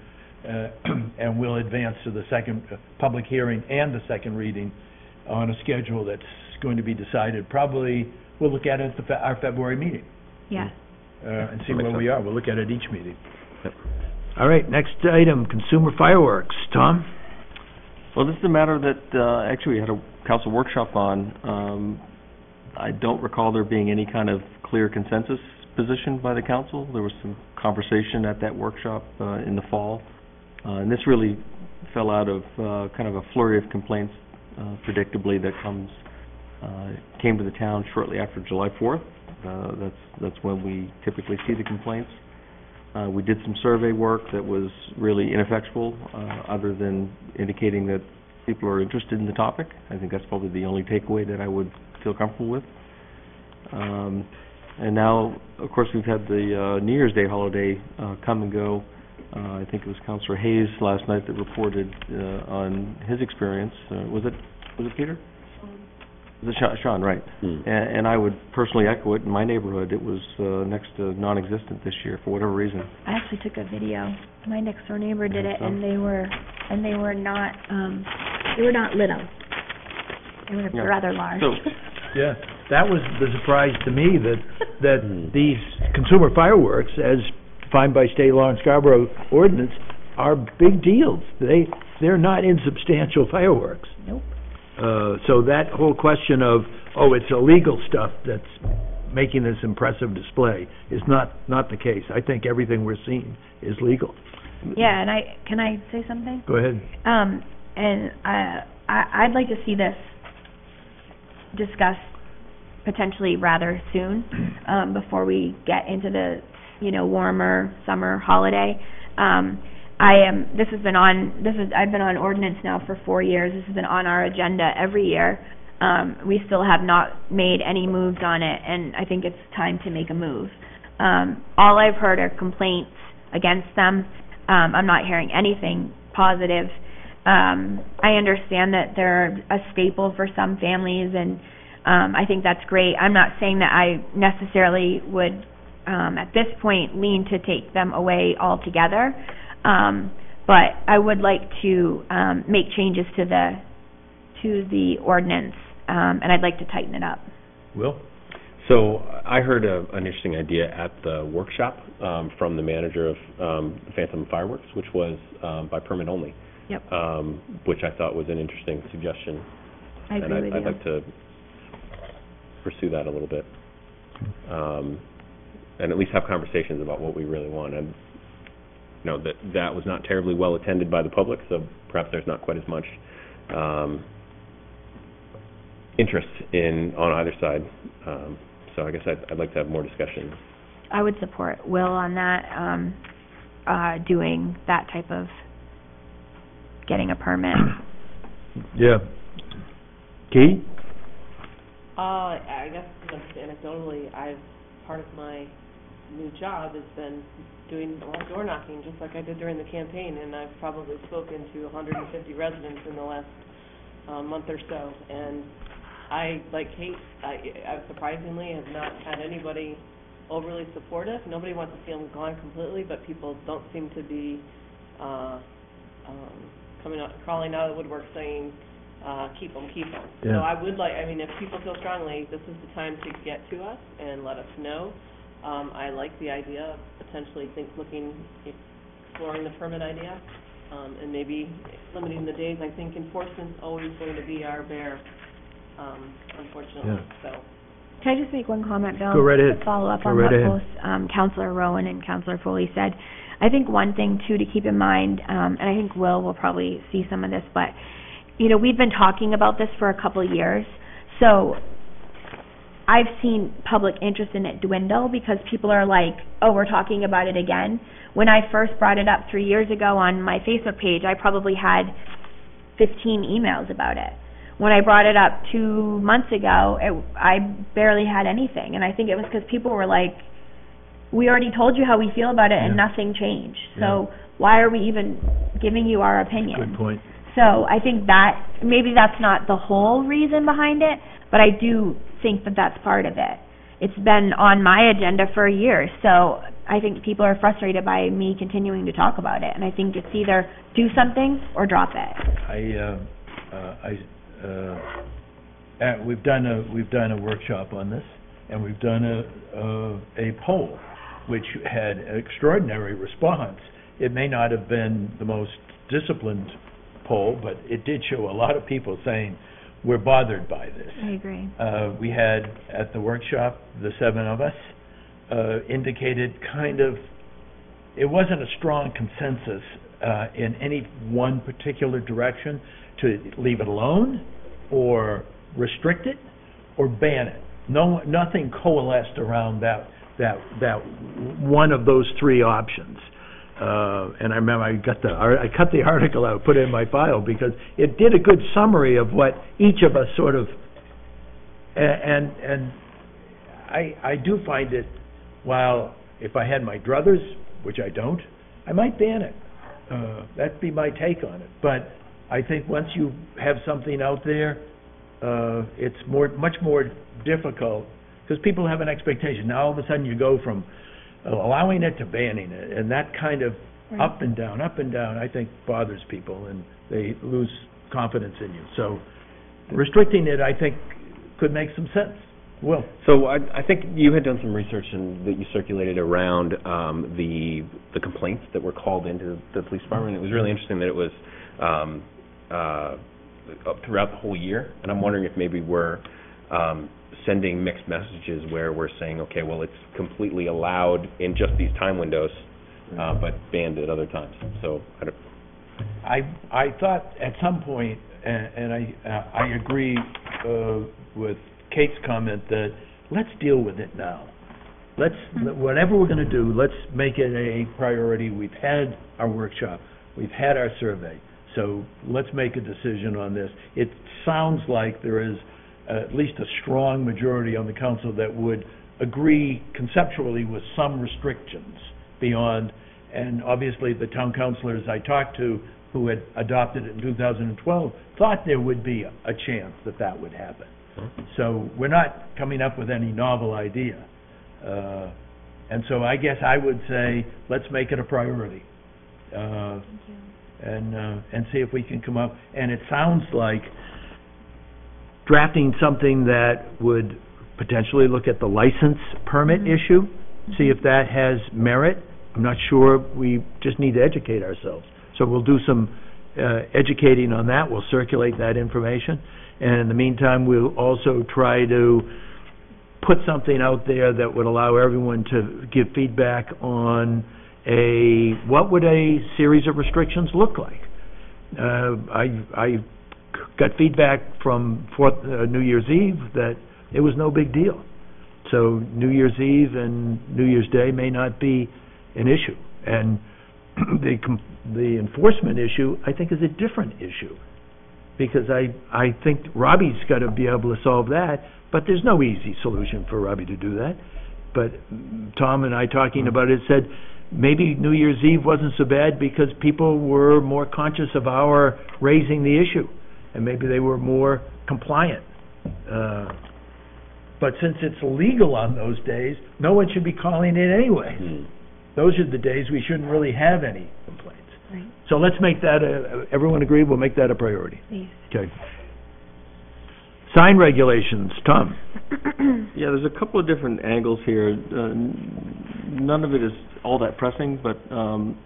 uh, [CLEARS THROAT] and we'll advance to the second uh, public hearing and the second reading on a schedule that's going to be decided, probably, we'll look at it at the, Fe- our February meeting, Yeah. uh, and see That makes where we are, we'll look at it each meeting. Yep. All right, next item, consumer fireworks, Tom? Well, this is a matter that, uh, actually we had a council workshop on. Um, I don't recall there being any kind of clear consensus position by the council. There was some conversation at that workshop, uh, in the fall. Uh, and this really fell out of, uh, kind of a flurry of complaints, uh, predictably that comes, uh, came to the town shortly after July fourth. Uh, that's, that's when we typically see the complaints. Uh, we did some survey work that was really ineffectual, uh, other than indicating that people are interested in the topic. I think that's probably the only takeaway that I would feel comfortable with. Um, and now, of course, we've had the, uh, New Year's Day holiday, uh, come and go. Uh, I think it was Counselor Hayes last night that reported, uh, on his experience. Uh, was it, was it Peter? Was it Sean, Sean, right. Hmm. And, and I would personally echo it. In my neighborhood, it was, uh, next to non-existent this year for whatever reason. I actually took a video. My next door neighbor did it, Oh. and they were, and they were not, um, they were not little. They were Yeah. rather large. So- [LAUGHS] Yeah, that was the surprise to me, that, that Hmm. these consumer fireworks, as defined by state law and Scarborough ordinance, are big deals. They, they're not insubstantial fireworks. Uh, so that whole question of, oh, it's illegal stuff that's making this impressive display is not, not the case. I think everything we're seeing is legal. Yeah, and I, can I say something? Go ahead. Um, and I, I, I'd like to see this discussed potentially rather soon, um, before we get into the, you know, warmer summer holiday. Um, I am, this has been on, this is, I've been on ordinance now for four years. This has been on our agenda every year. Um, we still have not made any moves on it, and I think it's time to make a move. Um, all I've heard are complaints against them. Um, I'm not hearing anything positive. Um, I understand that they're a staple for some families, and um, I think that's great. I'm not saying that I necessarily would, um, at this point, lean to take them away altogether. Um, but I would like to um, make changes to the to the ordinance, um, and I'd like to tighten it up. Will? So I heard a, an interesting idea at the workshop um, from the manager of um, Phantom Fireworks, which was um, by permit only. Yep. Um, which I thought was an interesting suggestion. I agree and with I'd, you. I'd like to pursue that a little bit. Um, and at least have conversations about what we really want. And, you know, that, that was not terribly well attended by the public, so perhaps there's not quite as much, um, interest in, on either side. Um, so I guess I'd, I'd like to have more discussion. I would support Will on that, um, uh, doing that type of, getting a permit. [COUGHS] Yeah. Key? Uh, I guess just anecdotally, I've, part of my new job has been doing a lot of door knocking, just like I did during the campaign, and I've probably spoken to hundred and fifty residents in the last, uh, month or so, and I, like Kate, I, I surprisingly have not had anybody overly supportive, nobody wants to see them gone completely, but people don't seem to be, uh, um, coming out, crawling out of the woodwork saying, uh, keep them, keep them. So I would like, I mean, if people feel strongly, this is the time to get to us and let us know. Um, I like the idea of potentially think, looking, exploring the permit idea, um, and maybe limiting the days. I think enforcement's always going to be our bear, um, unfortunately, so. Can I just make one comment, Bill? Go right ahead. To follow up Go on right what ahead. both um, Counselor Rowan and Counselor Foley said. I think one thing, too, to keep in mind, um, and I think Will will probably see some of this, but, you know, we've been talking about this for a couple of years, so I've seen public interest in it dwindle because people are like, oh, we're talking about it again. When I first brought it up three years ago on my Facebook page, I probably had fifteen emails about it. When I brought it up two months ago, it, I barely had anything, and I think it was because people were like, "We already told you how we feel about it, and nothing changed. So why are we even giving you our opinion?" Good point. So I think that, maybe that's not the whole reason behind it, but I do think that that's part of it. It's been on my agenda for years, so I think people are frustrated by me continuing to talk about it. And I think it's either do something or drop it. I, uh, uh, I, uh, uh, we've done a, we've done a workshop on this, and we've done a, uh, a poll, which had extraordinary response. It may not have been the most disciplined poll, but it did show a lot of people saying, we're bothered by this. I agree. Uh, we had, at the workshop, the seven of us, uh, indicated kind of, it wasn't a strong consensus, uh, in any one particular direction, to leave it alone, or restrict it, or ban it. No, nothing coalesced around that, that, that, one of those three options. Uh, and I remember I got the, I cut the [LAUGHS] article out, put it in my file, because it did a good summary of what each of us sort of, and, and I, I do find it, while if I had my druthers, which I don't, I might ban it. Uh, that'd be my take on it. But I think once you have something out there, uh, it's more, much more difficult, because people have an expectation. Now, all of a sudden, you go from allowing it to banning it, and that kind of up and down, up and down, I think bothers people, and they lose confidence in you. So restricting it, I think, could make some sense. Will? So I, I think you had done some research and that you circulated around um, the the complaints that were called into the police department. It was really interesting that it was um, uh, up throughout the whole year, and I'm wondering if maybe we're um, sending mixed messages where we're saying, okay, well, it's completely allowed in just these time windows, uh, but banned at other times. So, I don't, I, I thought at some point, and, and I, uh, I agree, uh, with Kate's comment that let's deal with it now. Let's, whatever we're gonna do, let's make it a priority. We've had our workshop, we've had our survey, so let's make a decision on this. It sounds like there is at least a strong majority on the council that would agree conceptually with some restrictions beyond, and obviously the town councilors I talked to who had adopted it in 2012 thought there would be a chance that that would happen. So we're not coming up with any novel idea. Uh, And so I guess I would say, let's make it a priority. Uh, And, uh, and see if we can come up, and it sounds like drafting something that would potentially look at the license permit issue, see if that has merit. I'm not sure, we just need to educate ourselves. So we'll do some uh, educating on that, we'll circulate that information. And in the meantime, we'll also try to put something out there that would allow everyone to give feedback on a, what would a series of restrictions look like? Uh, I, I got feedback from Fourth, uh, New Year's Eve that it was no big deal. So New Year's Eve and New Year's Day may not be an issue. And [CLEARS THROAT] the, the enforcement issue, I think, is a different issue. Because I, I think Robbie's got to be able to solve that, but there's no easy solution for Robbie to do that. But Tom and I talking about it said, maybe New Year's Eve wasn't so bad because people were more conscious of our raising the issue, and maybe they were more compliant. Uh, But since it's legal on those days, no one should be calling it anyway. hmm. Those are the days we shouldn't really have any complaints. Right. So let's make that, a- everyone agree, we'll make that a priority. Please. Okay. Sign regulations, Tom. [COUGHS] Yeah, there's a couple of different angles here. Uh, None of it is all that pressing, but um,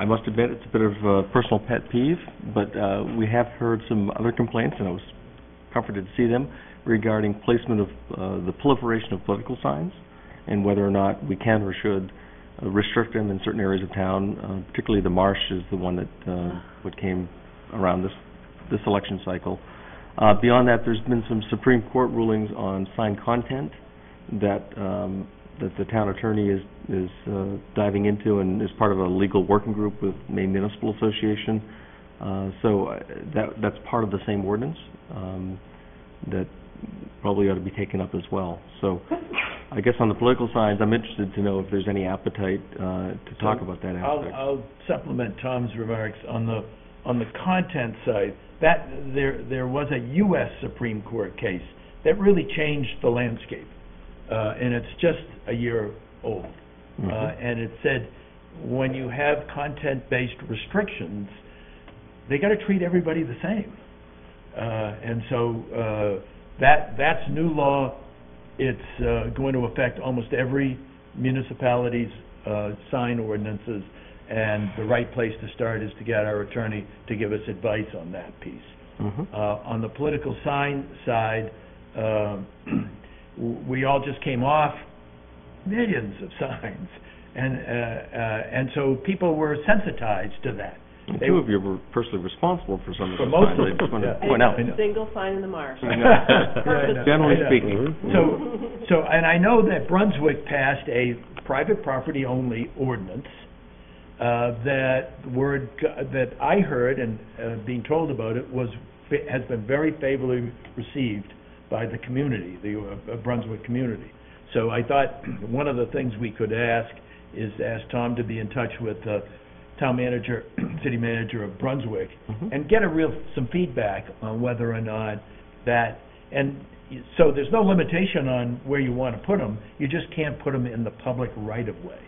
I must admit, it's a bit of a personal pet peeve, but uh, we have heard some other complaints, and I was comforted to see them, regarding placement of uh, the proliferation of political signs, and whether or not we can or should uh, restrict them in certain areas of town, uh, particularly the marsh is the one that, uh, what came around this, this election cycle. Uh, Beyond that, there's been some Supreme Court rulings on sign content that, um, that the town attorney is, is uh, diving into and is part of a legal working group with Maine Municipal Association. Uh, So uh, that, that's part of the same ordinance um, that probably ought to be taken up as well. So I guess on the political signs, I'm interested to know if there's any appetite uh, to talk So, about that I'll, aspect. I'll supplement Tom's remarks on the, on the content side. That, there, there was a U.S. Supreme Court case that really changed the landscape, and it's just a year old. Uh, Mhm. and it said, when you have content-based restrictions, they gotta treat everybody the same. Uh, and so, uh, that, that's new law. It's, uh, going to affect almost every municipality's, uh, sign ordinances, and the right place to start is to get our attorney to give us advice on that piece. Mhm. Uh, On the political sign side, w- [CLEARS THROAT] we all just came off millions of signs, and, uh, uh, and so people were sensitized to that. And They- Two of you were personally responsible for some of For those most signs, of I just want to point out. I know. Single sign in the marsh. I know. [LAUGHS] Yeah, I. Generally I know. speaking. So, so, and I know that Brunswick passed a private property-only ordinance, uh, that word, g- that I heard and, uh, being told about it was, fa- has been very favorably received by the community, the uh, Brunswick community. So I thought, [CLEARS THROAT] one of the things we could ask is ask Tom to be in touch with the town manager, [CLEARS THROAT] city manager of Brunswick, Mhm. and get a real, some feedback on whether or not that, and so there's no limitation on where you want to put them, you just can't put them in the public right-of-way,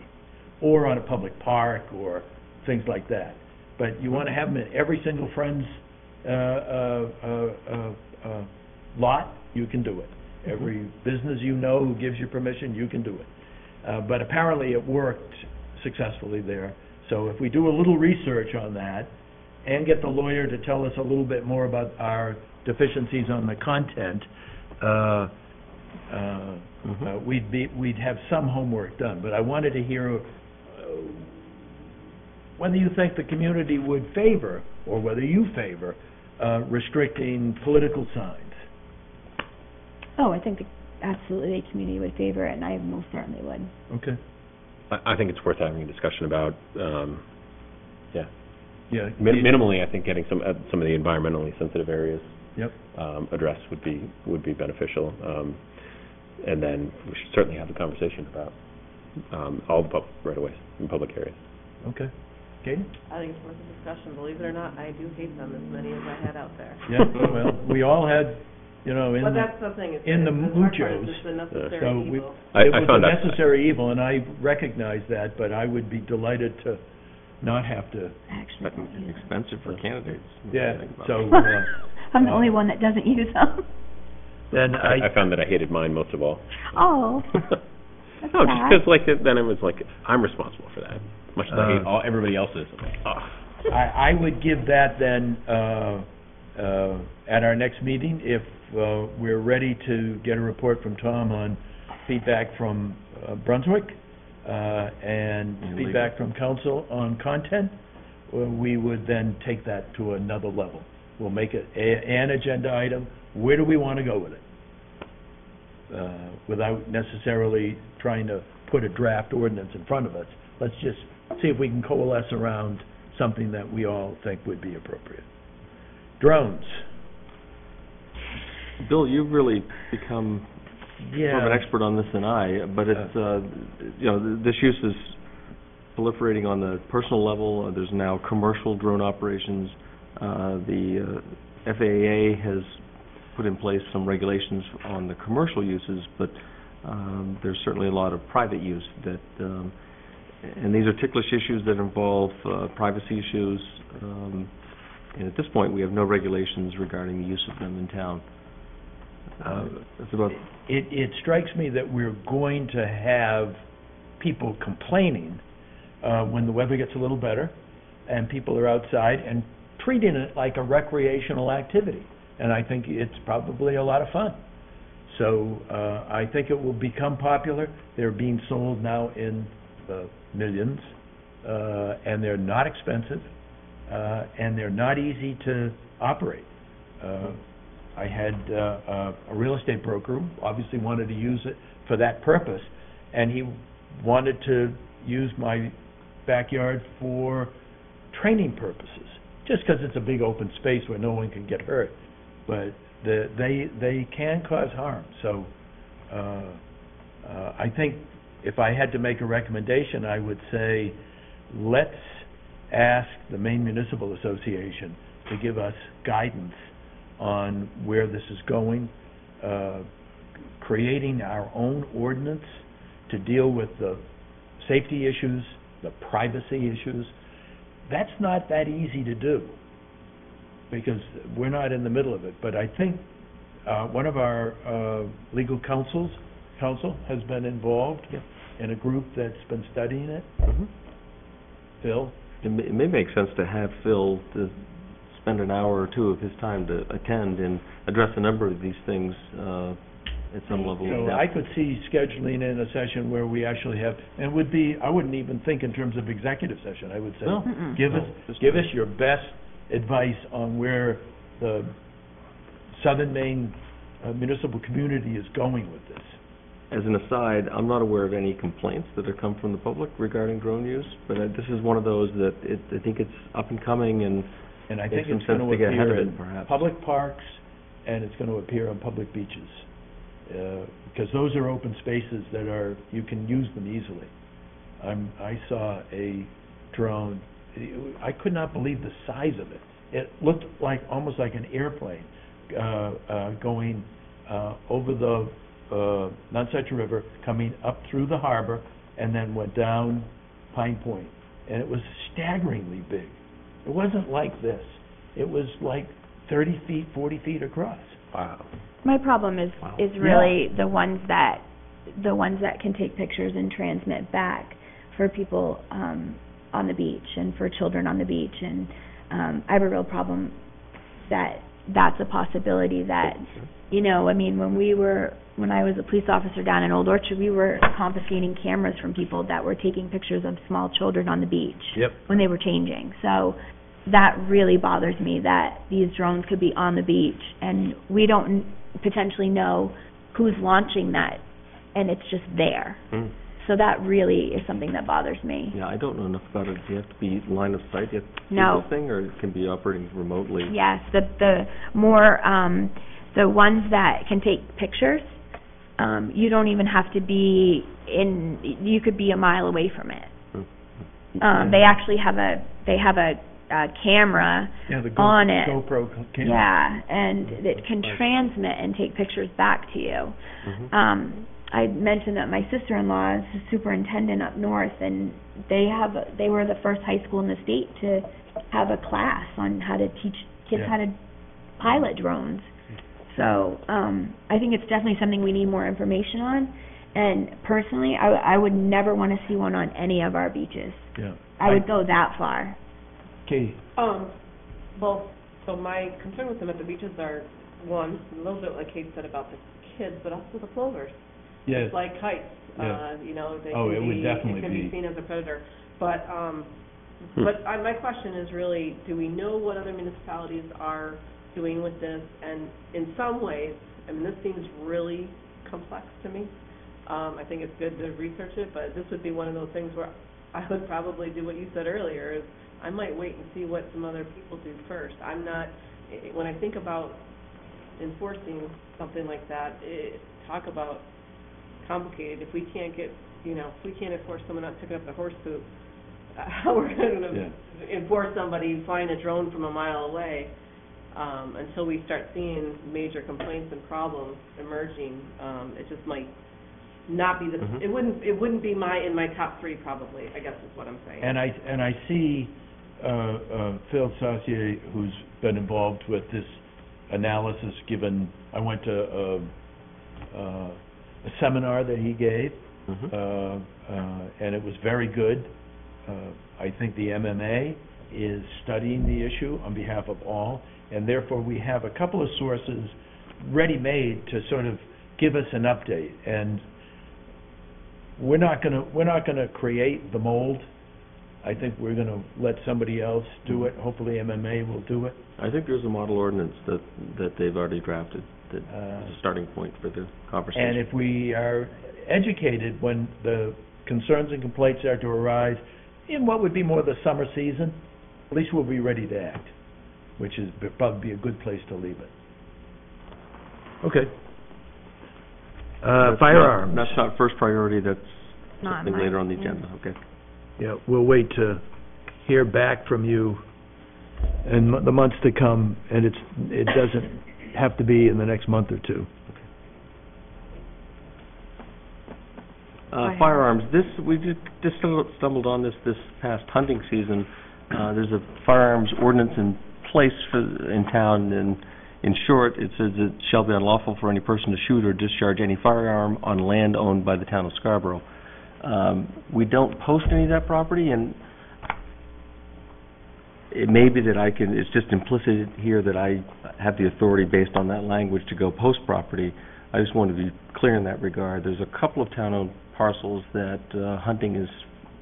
or on a public park, or things like that. But you want to have them in every single friend's, uh, uh, uh, uh, uh, lot, you can do it. Every business you know who gives you permission, you can do it. Uh, but apparently it worked successfully there. So if we do a little research on that, and get the lawyer to tell us a little bit more about our deficiencies on the content, uh, uh, Mhm. uh, we'd be, we'd have some homework done. But I wanted to hear uh, whether you think the community would favor, or whether you favor, uh, restricting political signs. Oh, I think the- absolutely the community would favor it, and I most certainly would. Okay. I, I think it's worth having a discussion about, um, yeah. Yeah. Min- Minimally, I think getting some, uh, some of the environmentally sensitive areas Yep. um, addressed would be, would be beneficial. Um, And then we should certainly have a conversation about um, all the pub, right-of-ways in public areas. Okay. Katie? I think it's worth a discussion, believe it or not, I do hate them as many as I had out there. Yeah, well, we all had, you know, in But the, that's the thing, it's, in the it's hard part, muchos, it's just a necessary so we- evil. I, it I was a found that. necessary evil, and I recognize that, but I would be delighted to not have to, Actually, But don't use expensive for candidates. yeah, think about so, it. uh, [LAUGHS] I'm the only one that doesn't use them. then I, I, I found that I hated mine most of all. Oh, [LAUGHS] that's No, just sad. because like, it- then it was like, I'm responsible for that, much as I hate Uh, all, everybody else's. I'm "Ugh." I, I would give that then, uh, uh, at our next meeting, if, uh, we're ready to get a report from Tom on feedback from uh, Brunswick, uh, and And feedback from council on content, well, we would then take that to another level. We'll make it a, an agenda item, where do we want to go with it? Uh, without necessarily trying to put a draft ordinance in front of us. Let's just see if we can coalesce around something that we all think would be appropriate. Drones. Bill, you've really become Yeah. more of an expert on this than I, but it's, uh, you know, th- this use is proliferating on the personal level. Uh, There's now commercial drone operations. Uh, The uh, FAA has put in place some regulations on the commercial uses, but um, there's certainly a lot of private use that, um, and these are ticklish issues that involve uh, privacy issues. um, And at this point, we have no regulations regarding the use of them in town. Uh, about It, it strikes me that we're going to have people complaining uh, when the weather gets a little better and people are outside and treating it like a recreational activity. And I think it's probably a lot of fun. So uh, I think it will become popular. They're being sold now in the millions, uh, and they're not expensive, uh, and they're not easy to operate. Uh, I had uh, uh, a real estate broker who obviously wanted to use it for that purpose, and he wanted to use my backyard for training purposes, just because it's a big open space where no one can get hurt. But the, they, they can cause harm, so, uh, uh, I think if I had to make a recommendation, I would say, let's ask the Maine Municipal Association to give us guidance on where this is going, uh, creating our own ordinance to deal with the safety issues, the privacy issues. That's not that easy to do, because we're not in the middle of it. But I think, uh, one of our, uh, legal counsels, counsel has been involved in a group that's been studying it. Mhm. Phil? It may, it may make sense to have Phil to spend an hour or two of his time to attend and address a number of these things, uh, at some level of So depth. I could see scheduling in a session where we actually have, and would be, I wouldn't even think in terms of executive session, I would say, No. Mm-mm. give us, No, just- give us your best advice on where the southern Maine uh, municipal community is going with this. As an aside, I'm not aware of any complaints that have come from the public regarding drone use, but uh, this is one of those that it, I think it's up and coming and And I Makes think some it's sense to get ahead of appear it, in perhaps. public parks, and it's gonna appear on public beaches. Uh, because those are open spaces that are, you can use them easily. I'm, I saw a drone, I could not believe the size of it. It looked like, almost like an airplane, uh, uh, going, uh, over the, uh, Nonesuch River, coming up through the harbor, and then went down Pine Point. And it was staggeringly big. It wasn't like this. It was like thirty feet, forty feet across. Wow. My problem is, Wow. is really the ones that, the ones that can take pictures and transmit back for people, um, on the beach and for children on the beach and, um, I have a real problem that that's a possibility that, you know, I mean, when we were, when I was a police officer down in Old Orchard, we were confiscating cameras from people that were taking pictures of small children on the beach Yep. when they were changing. So that really bothers me that these drones could be on the beach and we don't potentially know who's launching that and it's just there. Hmm. So that really is something that bothers me. Yeah, I don't know enough about it. Do you have to be line of sight? Do you have to see No. thing, or it can be operating remotely? Yes, the the more um the ones that can take pictures, um you don't even have to be in you could be a mile away from it. Hmm. Um they actually have a they have a, a camera Yeah, the on it. GoPro camera. Yeah, and it can transmit and take pictures back to you. Mhm. Um, I mentioned that my sister-in-law is the superintendent up north, and they have, they were the first high school in the state to have a class on how to teach kids Yeah. how to pilot drones. So, um, I think it's definitely something we need more information on. And personally, I, I would never want to see one on any of our beaches. Yeah. I would go that far. Katie? Um, well, so my concern with them at the beaches are, one, a little bit like Kate said about the kids, but also the plovers. Yes. It's like kites, Yeah. uh, you know, they Oh, can it would be, definitely it can be be. seen as a predator. But, um, Hmm. but uh, my question is really, do we know what other municipalities are doing with this? And in some ways, I mean, this seems really complex to me. Um, I think it's good to research it, but this would be one of those things where [LAUGHS] I would probably do what you said earlier, is I might wait and see what some other people do first. I'm not, when I think about enforcing something like that, eh, talk about complicated. If we can't get, you know, if we can't enforce someone not picking up the horse poop, [LAUGHS] how we're gonna enforce somebody flying a drone from a mile away, um, until we start seeing major complaints and problems emerging, um, it just might not be the, Mhm. it wouldn't, it wouldn't be my, in my top three probably, I guess is what I'm saying. And I, and I see, uh, uh, Phil Saucier, who's been involved with this analysis, given, I went to, uh, uh, a seminar that he gave, Mhm. uh, uh, and it was very good. Uh, I think the MMA is studying the issue on behalf of all, and therefore we have a couple of sources ready-made to sort of give us an update. And we're not gonna, we're not gonna create the mold. I think we're gonna let somebody else do it. Hopefully MMA will do it. I think there's a model ordinance that, that they've already drafted that is Uh, a starting point for the conversation. And if we are educated when the concerns and complaints are to arise in what would be more the summer season, at least we'll be ready to act, which is probably be a good place to leave it. Okay. Uh, That's not- firearms. That's not first priority, that's Not something mine, later on the agenda, okay. Yeah, we'll wait to hear back from you in mo- the months to come, and it's, it doesn't have to be in the next month or two. Uh, firearms, this, we ju- just stumbled- stumbled on this this past hunting season. Uh, there's a firearms ordinance in place for, in town, and in short, it says it shall be unlawful for any person to shoot or discharge any firearm on land owned by the town of Scarborough. Um, we don't post any of that property, and it may be that I can, it's just implicit here that I have the authority based on that language to go post property. I just want to be clear in that regard. There's a couple of town-owned parcels that uh, hunting is,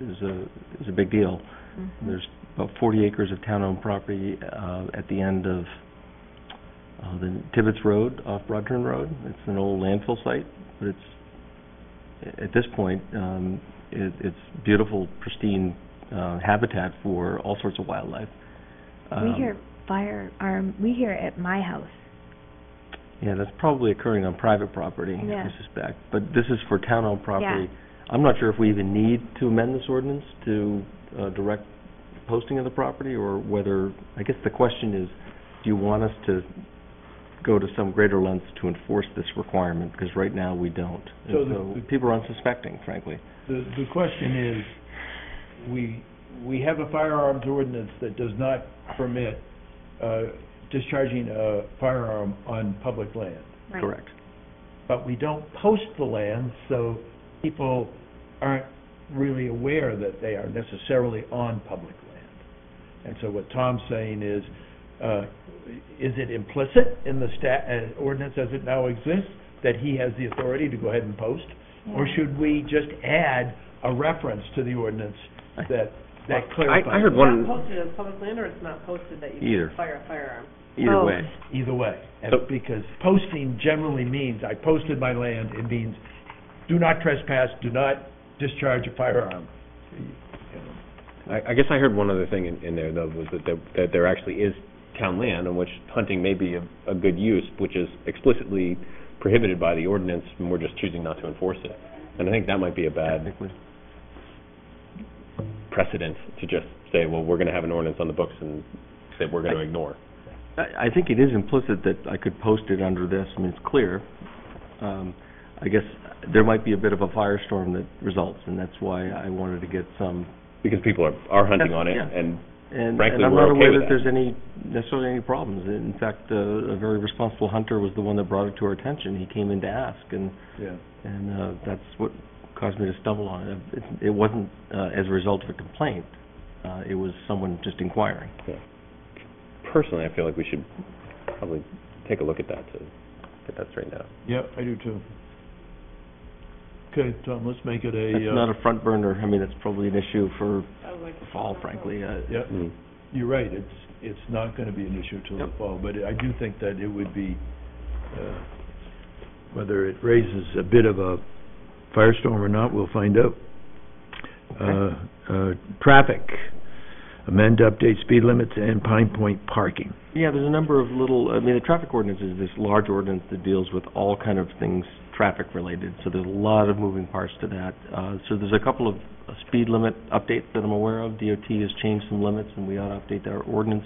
is a, is a big deal. Mm-hmm. There's about 40 acres of town-owned property uh, at the end of uh, the Tibbetts Road off Broadturn Road. It's an old landfill site, but it's, at this point, um, it, it's beautiful, pristine uh, habitat for all sorts of wildlife. We Um, hear firearm, we hear it at my house. Yeah, that's probably occurring on private property, Yeah. I suspect. But this is for town-owned property. Yeah. I'm not sure if we even need to amend this ordinance to uh, direct posting of the property, or whether, I guess the question is, do you want us to go to some greater lengths to enforce this requirement? Because right now, we don't. And So the- so the- people are unsuspecting, frankly. The, the question is, we, we have a firearms ordinance that does not permit, uh, discharging a firearm on public land. Right. Correct. But we don't post the land, so people aren't really aware that they are necessarily on public land. And so what Tom's saying is, uh, is it implicit in the sta- uh, ordinance as it now exists, that he has the authority to go ahead and post? Or should we just add a reference to the ordinance that, that clarifies? I heard one- It's not posted as public land, or it's not posted that you Either. can fire a firearm? Either Oh. way. Either way. And So- because posting generally means, I posted my land, it means, do not trespass, do not discharge a firearm. I, I guess I heard one other thing in, in there, though, was that there, that there actually is town land on which hunting may be a, a good use, which is explicitly prohibited by the ordinance, and we're just choosing not to enforce it. And I think that might be a bad Technically. precedent to just say, well, we're gonna have an ordinance on the books and say we're gonna ignore. I, I think it is implicit that I could post it under this, I mean, it's clear. Um, I guess there might be a bit of a firestorm that results, and that's why I wanted to get some, Because people are, are hunting on it, Yeah. and and, Frankly, and I'm we're not okay aware with that that. there's any, necessarily any problems. In fact, uh, a very responsible hunter was the one that brought it to our attention. He came in to ask, and, Yeah. and, uh, that's what caused me to stumble on it. It, it wasn't, uh, as a result of a complaint, uh, it was someone just inquiring. personally, I feel like we should probably take a look at that to get that straightened out. Yeah, I do too. Okay, Tom, let's make it a, That's uh, not a front burner, I mean, that's probably an issue for I like to- fall, frankly, uh, yeah, Mm. you're right, it's, it's not gonna be an issue till the Yep. fall, but I do think that it would be, uh, whether it raises a bit of a firestorm or not, we'll find out. Uh, uh, traffic, amend update speed limits and Pine Point parking. Yeah, there's a number of little, I mean, the traffic ordinance is this large ordinance that deals with all kind of things traffic-related, so there's a lot of moving parts to that. Uh, so there's a couple of uh, speed limit updates that I'm aware of. DOT has changed some limits, and we ought to update our ordinance.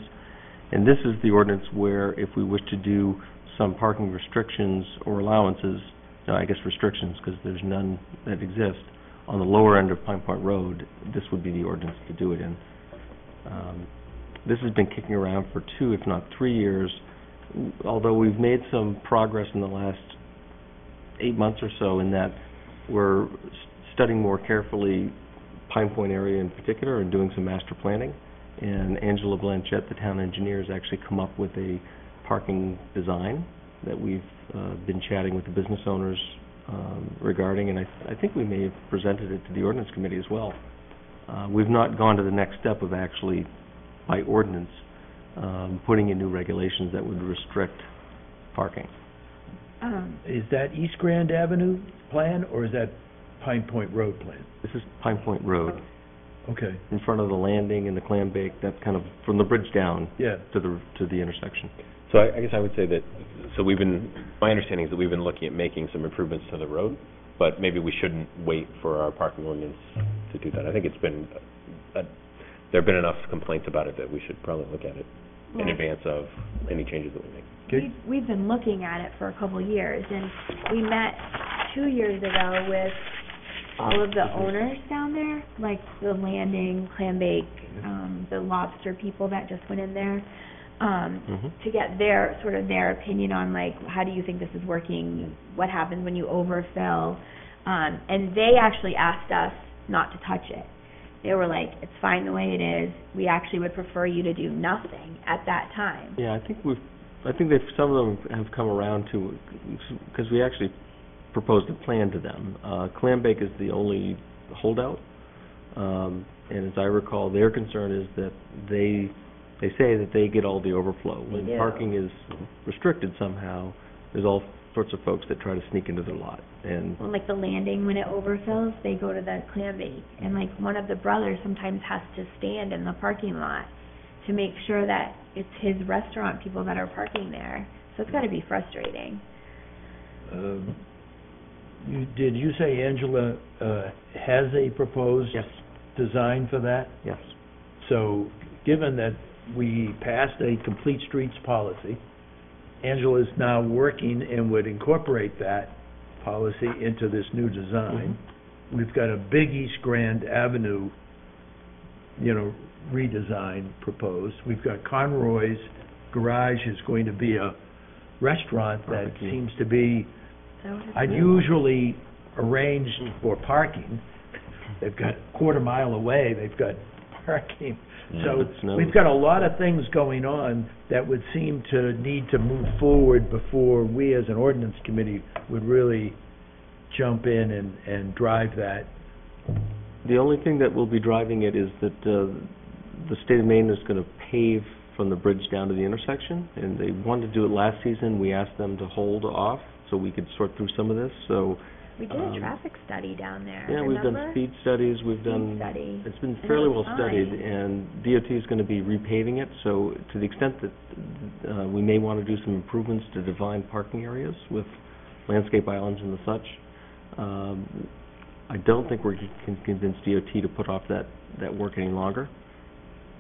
And this is the ordinance where if we wish to do some parking restrictions or allowances, no, I guess restrictions, because there's none that exist, on the lower end of Pine Point Road, this would be the ordinance to do it in. Um, this has been kicking around for two, if not three years, although we've made some progress in the last eight months or so in that we're studying more carefully Pine Point area in particular and doing some master planning. And Angela Blanchette, the town engineer, has actually come up with a parking design that we've uh, been chatting with the business owners um, regarding, and I I think we may have presented it to the ordinance committee as well. Uh, We've not gone to the next step of actually, by ordinance, um, putting in new regulations that would restrict parking. Um, Is that East Grand Avenue plan, or is that Pine Point Road plan? This is Pine Point Road, Okay, in front of the landing and the clam bake, that's kind of, from the bridge down yeah. to the, to the intersection. So I, I guess I would say that, so we've been, my understanding is that we've been looking at making some improvements to the road, but maybe we shouldn't wait for our parking ordinance to do that. I think it's been, uh, there have been enough complaints about it that we should probably look at it in advance of any changes that we make. We've, we've been looking at it for a couple of years, and we met two years ago with all of the owners down there, like the Landing, Clam Bake, um, the lobster people that just went in there, um, Mhm. to get their, sort of their opinion on like, how do you think this is working? What happens when you overfill? Um, and they actually asked us not to touch it. They were like, it's fine the way it is. We actually would prefer you to do nothing at that time. Yeah, I think we've, I think they've, some of them have come around to, because we actually proposed a plan to them. Uh, Clam Bake is the only holdout, um, and as I recall, their concern is that they, they say that they get all the overflow. When do. parking is restricted somehow, there's all sorts of folks that try to sneak into their lot, and When like the landing, when it overfills, they go to the clam bake. And like one of the brothers sometimes has to stand in the parking lot to make sure that it's his restaurant people that are parking there. So it's gotta be frustrating. Um, You, did you say Angela, uh, has a proposed yes, design for that? yes. So, given that we passed a complete streets policy, Angela is now working and would incorporate that policy into this new design. We've got a big East Grand Avenue, you know, redesign proposed. We've got Conroy's Garage is going to be a restaurant that Barbecue. seems to be So unusually arranged for parking. They've got a quarter mile away, they've got parking. So, we've got a lot of things going on that would seem to need to move forward before we as an ordinance committee would really jump in and, and drive that. The only thing that will be driving it is that uh, the state of Maine is going to pave from the bridge down to the intersection, and they wanted to do it last season. We asked them to hold off so we could sort through some of this, so, We did Um, a traffic study down there, yeah, we've done remember? speed studies, we've Speed done... study. It's been And it fairly was well studied, fine. and DOT is going to be repaving it, so to the extent that uh, we may want to do some improvements to define parking areas with landscape islands and the such, um, I don't think we can convince DOT to put off that, that work any longer.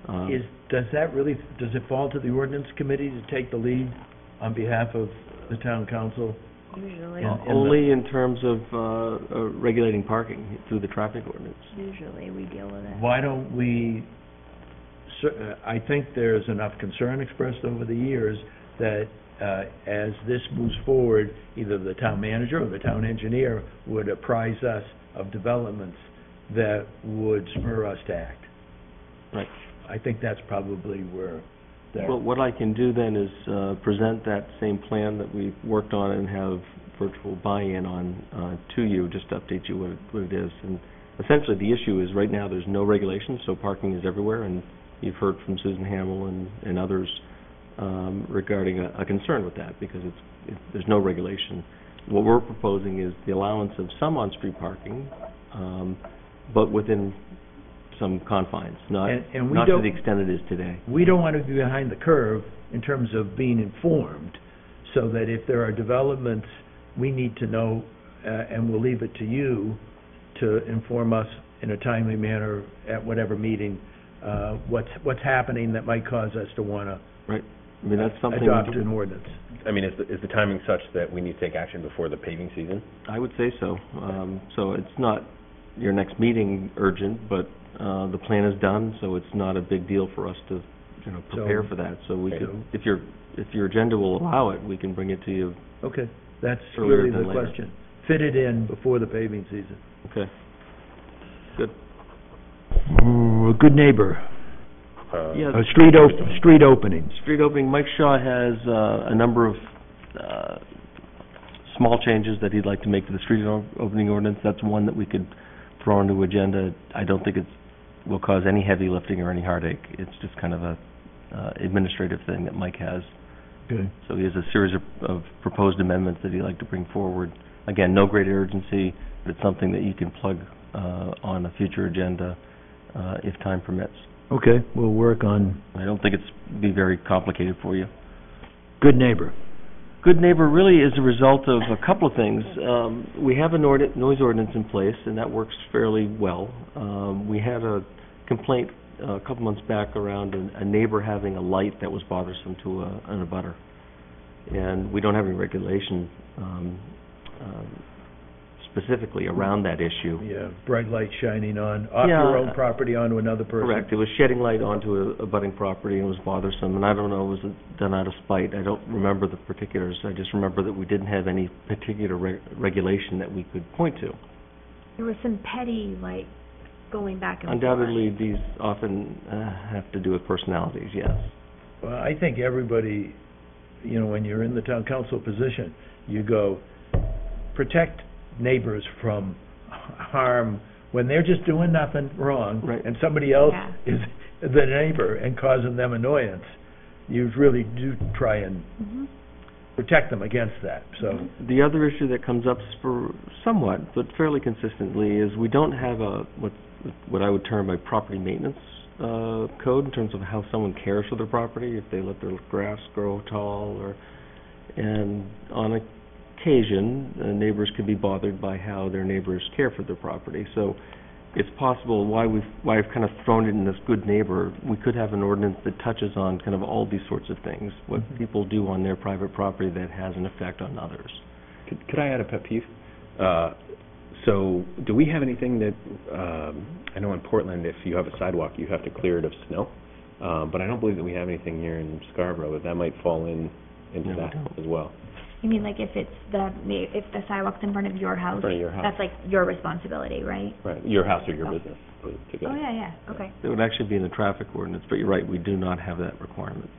Um, Is, does that really, does it fall to the ordinance committee to take the lead on behalf of the town council? Usually, Yeah. uh, Only in terms of uh, uh, regulating parking through the traffic ordinance. usually we deal with it. Why don't we, cer- uh, I think there's enough concern expressed over the years that uh, as this moves forward, either the town manager or the town engineer would apprise us of developments that would spur us to act. Right. I think that's probably where that, Well, what I can do then is uh, present that same plan that we've worked on and have virtual buy-in on uh, to you, just to update you what it, what it is. And essentially, the issue is, right now, there's no regulations, so parking is everywhere, and you've heard from Susan Hamill and, and others um, regarding a, a concern with that, because it's, it, there's no regulation. What we're proposing is the allowance of some on-street parking, um, but within some confines, not, And- and we not to don't- the extent it is today. we don't want to be behind the curve in terms of being informed, so that if there are developments, we need to know, uh, and we'll leave it to you to inform us in a timely manner at whatever meeting, uh, what's, what's happening that might cause us to want to I mean, that's something... adopt an ordinance. I mean, is the, is the timing such that we need to take action before the paving season? I would say so. Um, so it's not your next meeting urgent, but, uh, the plan is done, so it's not a big deal for us to, you know, prepare So- for that. So we Okay. could, if your, if your agenda will allow it, we can bring it to you. Okay, that's Earlier really than the later. question. Fit it in before the paving season. Okay. Good. Ooh, a good neighbor, Uh, Yeah, uh, street op, street openings. street opening, Mike Shaw has, uh, a number of, uh, small changes that he'd like to make to the street o- opening ordinance. That's one that we could throw onto agenda. I don't think it's, will cause any heavy lifting or any heartache. It's just kind of a, uh, administrative thing that Mike has. Good. So he has a series of, of proposed amendments that he'd like to bring forward. Again, no great urgency, but it's something that you can plug, uh, on a future agenda, uh, if time permits. Okay, we'll work on I don't think it's, be very complicated for you. good neighbor. Good neighbor really is a result of a couple of things. Um, we have a noise ordinance in place, and that works fairly well. Um, we had a complaint uh, a couple months back around a, a neighbor having a light that was bothersome to a, an abutter. And we don't have any regulation, um, um, specifically around that issue. Yeah, bright light shining on, off Yeah, your own property onto another person. Correct. It was shedding light onto a, a budding property and it was bothersome, and I don't know, was it done out of spite? I don't remember the particulars. I just remember that we didn't have any particular reg- regulation that we could point to. There was some petty, like, going back and forth. Undoubtedly, these often uh, have to do with personalities, yes. Well, I think everybody, you know, when you're in the town council position, you go, protect neighbors from harm when they're just doing nothing wrong. Right. And somebody else Yeah. is the neighbor and causing them annoyance. You really do try and Mhm. protect them against that, so. The other issue that comes up for somewhat, but fairly consistently, is we don't have a, what, what I would term a property maintenance, uh, code in terms of how someone cares for their property, if they let their grass grow tall, or, and on occasion, uh, neighbors can be bothered by how their neighbors care for their property. So it's possible, why we've, why I've kind of thrown it in this good neighbor, we could have an ordinance that touches on kind of all these sorts of things, what Mhm. people do on their private property that has an effect on others. Could, could I add a pet peeve? Uh, so, do we have anything that, um, I know in Portland, if you have a sidewalk, you have to clear it of snow. Um, but I don't believe that we have anything here in Scarborough, that that might fall in, into No, that as well. You mean like if it's the, ma- if the sidewalk's in front of your house? front of your house. That's like your responsibility, right? Right, your house or your Oh. business to to go. Oh, yeah, yeah, okay. It would actually be in the traffic ordinance, but you're right, we do not have that requirement.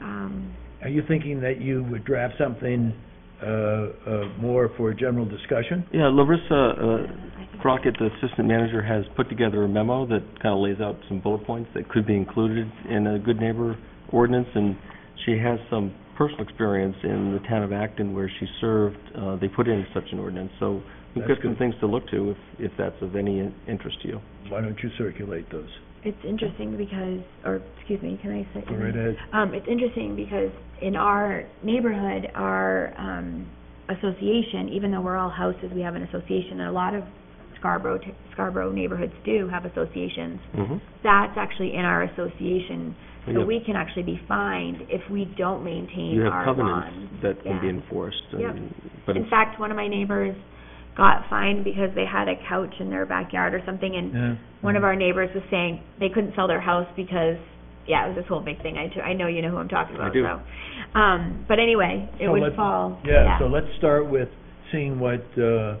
Um, Are you thinking that you would draft something, uh, uh, more for general discussion? Yeah, Larissa uh, think- Crockett, the assistant manager, has put together a memo that kind of lays out some bullet points that could be included in a good neighbor ordinance, and she has some personal experience in the town of Acton where she served, uh, they put in such an ordinance, so we've That's got some good. things to look to if, if that's of any in- interest to you. Why don't you circulate those? It's interesting because, or, excuse me, can I say? Go right ahead. Um, it's interesting because in our neighborhood, our, um, association, even though we're all houses, we have an association, and a lot of Scarborough, t- Scarborough neighborhoods do have associations. Mm-hmm. That's actually in our association, so Yep. we can actually be fined if we don't maintain You have our covenants lawns. that can be Yeah. enforced, Yep. and, but In it's, fact, one of my neighbors got fined because they had a couch in their backyard or something, and Yeah. one of our neighbors was saying they couldn't sell their house because, yeah, it was this whole big thing. I, t- I know you know who I'm talking I about, do. so. Um, but anyway, it So would let's- fall, Yeah, so let's start with seeing what, uh,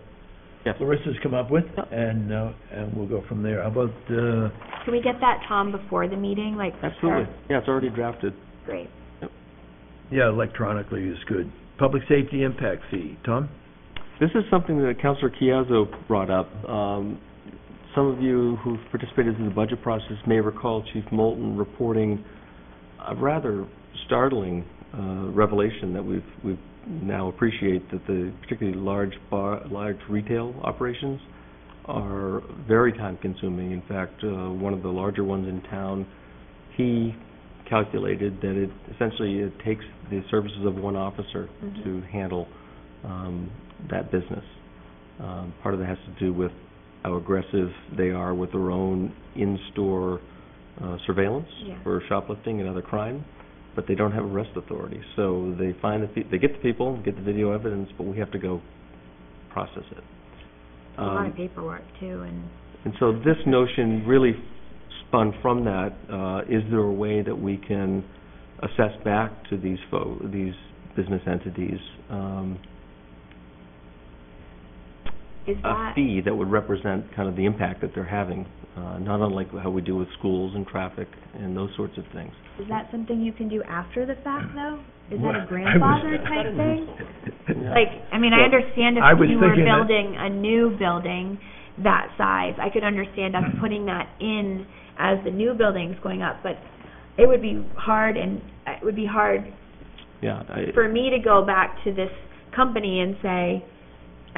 Yes. Larissa's come up with, Yep. and, uh, and we'll go from there. How about, uh, Can we get that, Tom, before the meeting, like? absolutely, start- yeah, it's already drafted. Great. yeah, electronically is good. Public safety impact fee. Tom? This is something that Councilor Caiazzo brought up. Um, some of you who've participated in the budget process may recall Chief Moulton reporting a rather startling uh, revelation that we've we've now appreciate that the particularly large bar, large retail operations are very time consuming. In fact, uh, one of the larger ones in town, he calculated that it essentially it takes the services of one officer Mhm. to handle um, that business. Um, part of that has to do with how aggressive they are with their own in-store uh, surveillance Yeah. for shoplifting and other crime, but they don't have arrest authority. So they find the, pe- they get the people, get the video evidence, but we have to go process it. A lot Um, of paperwork too, and, and so this notion really spun from that, uh, is there a way that we can assess back to these fo- these business entities, um, is a that, fee that would represent kind of the impact that they're having, uh, not unlike how we do with schools and traffic and those sorts of things. is that something you can do after the fact, though? Is Well, that I a was- grandfather type [LAUGHS] thing? Yeah. Like, I mean, I understand if I was you were thinking that- building a new building that size, I could understand us putting that in as the new building's going up, but it would be hard and, uh, it would be hard Yeah, I, for me to go back to this company and say,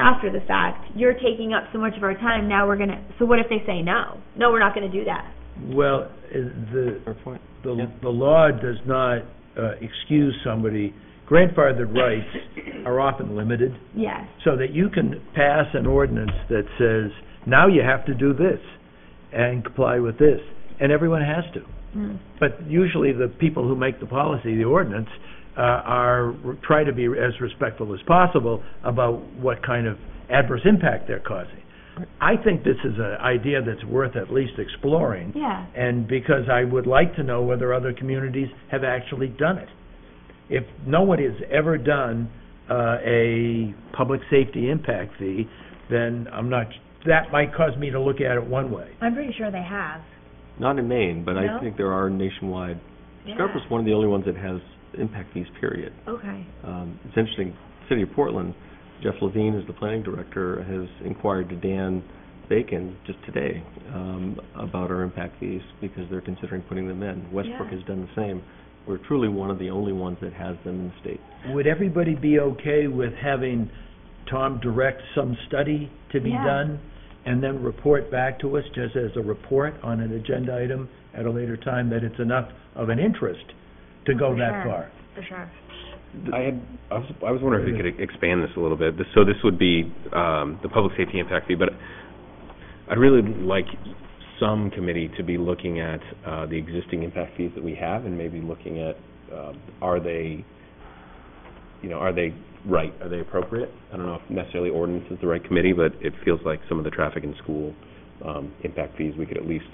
after the fact, you're taking up so much of our time, now we're gonna, so what if they say no? No, we're not gonna do that. Well, uh, the, fair point. the, Yeah. the law does not, uh, excuse somebody, grandfathered rights are often limited, Yes. so that you can pass an ordinance that says, now you have to do this, and comply with this, and everyone has to. Mm. But usually the people who make the policy, the ordinance, uh, are, try to be as respectful as possible about what kind of adverse impact they're causing. I think this is an idea that's worth at least exploring, Yeah. and because I would like to know whether other communities have actually done it. If no one has ever done uh, a public safety impact fee, then I'm not, that might cause me to look at it one way. I'm pretty sure they have. Not in Maine, but No? I think there are nationwide. Scarborough's one of the only ones that has impact fees, period. Okay. Um, it's interesting, City of Portland, Jeff Levine, who's the planning director, has inquired to Dan Bacon just today, um, about our impact fees, because they're considering putting them in. Westbrook Yeah. has done the same. We're truly one of the only ones that has them in the state. Would everybody be okay with having Tom direct some study to be Yeah. done, and then report back to us, just as a report on an agenda item at a later time, that it's enough of an interest to go For that sure. far? For sure. I had, I was, I was wondering if we could expand this a little bit. This- So this would be, um, the public safety impact fee, but I'd really like some committee to be looking at, uh, the existing impact fees that we have and maybe looking at, uh, are they, you know, are they right? Are they appropriate? I don't know if necessarily ordinance is the right committee, but it feels like some of the traffic and school, um, impact fees, we could at least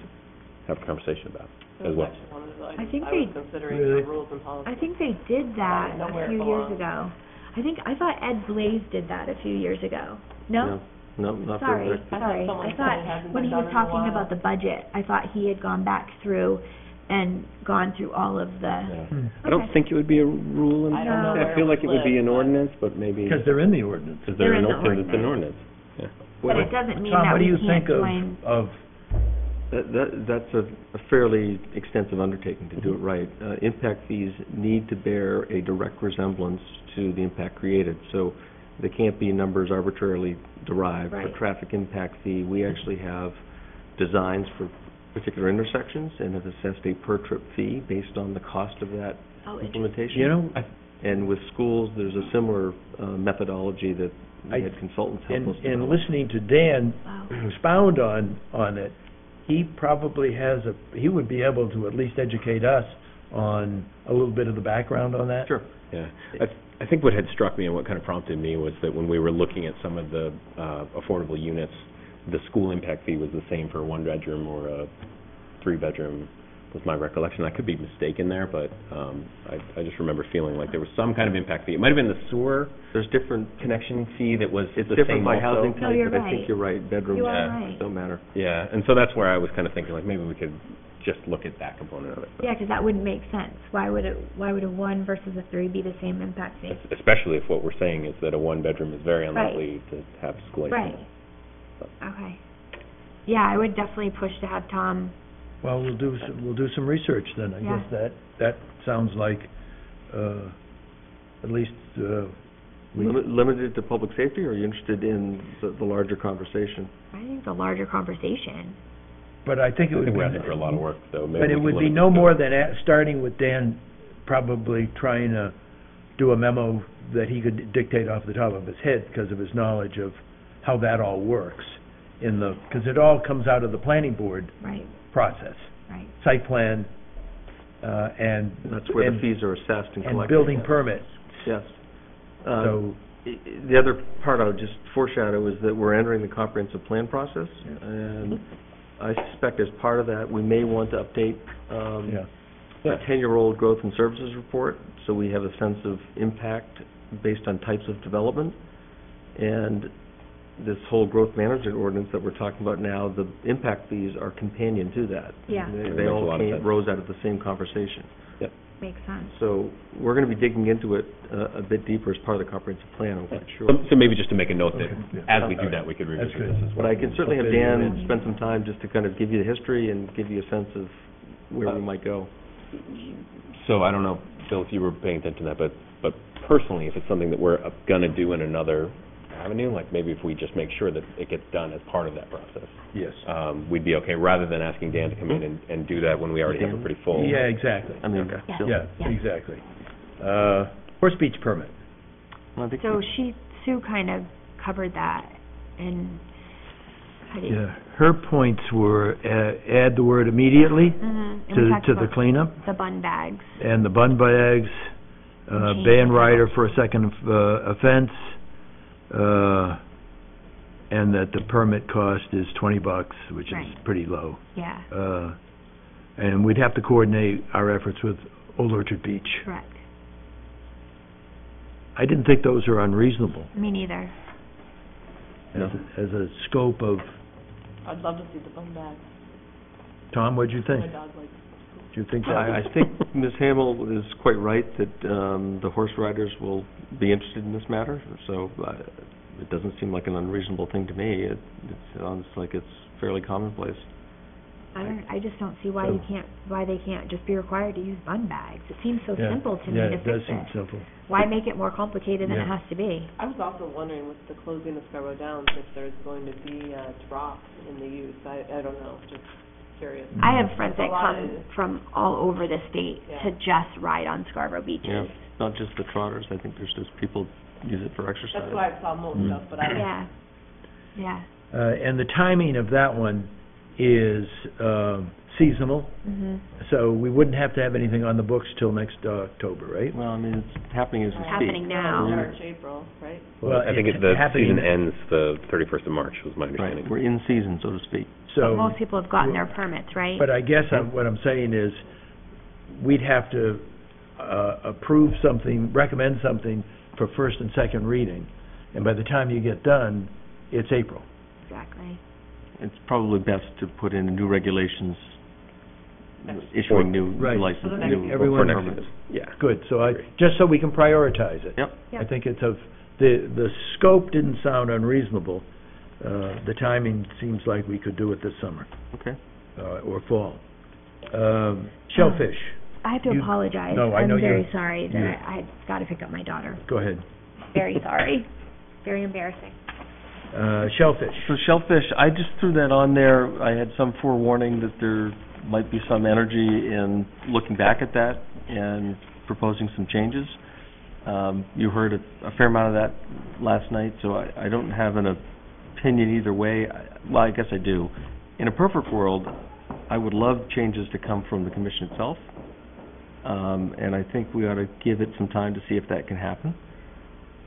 have a conversation about That as well. actually one of the I items think I they- considering Really? for rules and policies. I think they did that Know where a it few years belongs. ago. I think, I thought Ed Blaise did that a few years ago. No? No, not for Sorry, I thought sorry. someone I said it thought, hasn't when been he was done in a talking while. about the budget, I thought he had gone back through and gone through all of the, Yeah. Hmm. I don't Okay. think it would be a rule in, I don't know where I feel it like it would be an but- ordinance, but maybe, Because they're in the ordinance. because They're they're in an, the because it's an ordinance. ordinance, yeah. but it doesn't mean Tom, that what do we you can't think of, of, That, that, that's a a fairly extensive undertaking to do it right. Uh, impact fees need to bear a direct resemblance to the impact created, so they can't be numbers arbitrarily derived. Right. For traffic impact fee, we actually have designs for particular intersections and have assessed a per-trip fee based on the cost of that Oh, implementation. you know, And with schools, there's a similar uh, methodology that I- we had consultants help in, us in develop. listening to Dan Wow. expound on, on it, he probably has a, he would be able to at least educate us on a little bit of the background on that. Sure. Yeah, I, I think what had struck me and what kind of prompted me was that when we were looking at some of the, uh, affordable units, the school impact fee was the same for a one-bedroom or a three-bedroom, was my recollection. I could be mistaken there, but, um, I, I just remember feeling like there was some kind of impact fee. It might have been the sewer There's different connection fee that was it's the It's same different by also. housing No, type, you're but I right. think you're right, bedrooms You are Yeah. right. don't matter. Yeah, and so that's where I was kind of thinking, like, maybe we could just look at that component of it. but- Yeah, because that wouldn't make sense. Why would it, why would a one versus a three be the same impact fee? Es- Especially if what we're saying is that a one-bedroom is very Right. unlikely to have school. Right. Okay. Yeah, I would definitely push to have Tom, Well, we'll do, some- we'll do some research then, I Yeah. guess that, that sounds like, uh, at least, uh, we, Limit- Limited to public safety, or are you interested in the, the larger conversation? I think the larger conversation. but I think it I would think be. we're asking for a lot of work, though. Maybe But we it can would be limit no to- more than, a- starting with Dan probably trying to do a memo that he could dictate off the top of his head because of his knowledge of how that all works in the, because it all comes out of the planning board Right, process, right. site plan, uh, and. That's where the and- fees are assessed and collected. And building permit, Yes. Uh, so, i- i- The other part I would just foreshadow is that we're entering the comprehensive plan process, and I suspect as part of that, we may want to update um, yeah. a ten-year-old growth and services report, so we have a sense of impact based on types of development. And this whole growth management ordinance that we're talking about now, the impact fees are companion to that. Yeah. They- They makes a all lot of came, sense. rose out of the same conversation. Makes sense. So we're going to be digging into it uh, a bit deeper as part of the comprehensive plan, I'm quite sure. So- So maybe just to make a note that, Okay, as we do that, we could That's revisit this as well. But I can certainly have Dan spend some time just to kind of give you the history and give you a sense of where we might go. So I don't know, Bill, if you were paying attention to that, but, but personally, if it's something that we're uh, gonna do in another avenue, like maybe if we just make sure that it gets done as part of that process, Yes. um, we'd be okay, rather than asking Dan to come in and, and do that when we already have a pretty full. Yeah, exactly. I mean, Okay. Yeah. Bill, Yeah, Yeah. exactly. Uh, horse beach permit. I think So she, Sue kind of covered that, and how do? Yeah, her points were, uh, add the word immediately Mhm. And we to, talked to the about cleanup, The bun bags. and the bun bags, uh, ban rider for a second uh, offense, uh, and that the permit cost is twenty bucks, which is Right. pretty low. Yeah, Uh, and we'd have to coordinate our efforts with Old Orchard Beach. correct. I didn't think those are unreasonable Me neither. as, a- as a scope of, I'd love to see the bun bags. Tom, what'd you My think? dog likes Do you think that I, I think Ms. Hamill is quite right that um, the horse riders will be interested in this matter, so uh, it doesn't seem like an unreasonable thing to me. It it sounds like it's fairly commonplace. I don't, I just don't see why you can't, why they can't just be required to use bun bags. It seems so Yeah. simple to me Yeah, to it does fix seem it. simple. Why make it more complicated than it Yeah. has to be? I was also wondering with the closing of Scarborough Downs, if there's going to be a drop in the use. I, I don't know, just curious. I have friends It's a that lot come of- from all over the state Yeah. to just ride on Scarborough Yeah, beaches. not just the trotters, I think there's just people use it for exercise. That's why I saw most Mm. stuff, but I don't Yeah, yeah. Uh, and the timing of that one is, um, seasonal, Mhm. so we wouldn't have to have anything on the books till next uh, October, right? Well, I mean, it's happening as we speak. Happening now. March, April, right? Well, I think it's it- the happening- season ends the thirty-first of March, was my Right, understanding. we're in season, so to speak. But So, most people have gotten their permits, right? but I guess I'm, what I'm saying is, we'd have to, uh, approve something, recommend something for first and second reading, and by the time you get done, it's April. Exactly. It's probably best to put in new regulations, issuing new Right. license, For the next- new Everyone- permits. yeah. Good, so I, just so we can prioritize it. Yep. I think it's of, the, the scope didn't sound unreasonable. Uh, the timing seems like we could do it this summer, Okay. uh, or fall. Um, shellfish, I have to You- apologize. No, I know I'm very sorry that you- I, I got to pick up my daughter. go ahead. Very sorry. Very embarrassing. Uh, shellfish. So shellfish, I just threw that on there. I had some forewarning that there might be some energy in looking back at that and proposing some changes. Um, you heard a, a fair amount of that last night, so I, I don't have an opinion either way. I, well, I guess I do. In a perfect world, I would love changes to come from the commission itself. Um, and I think we ought to give it some time to see if that can happen,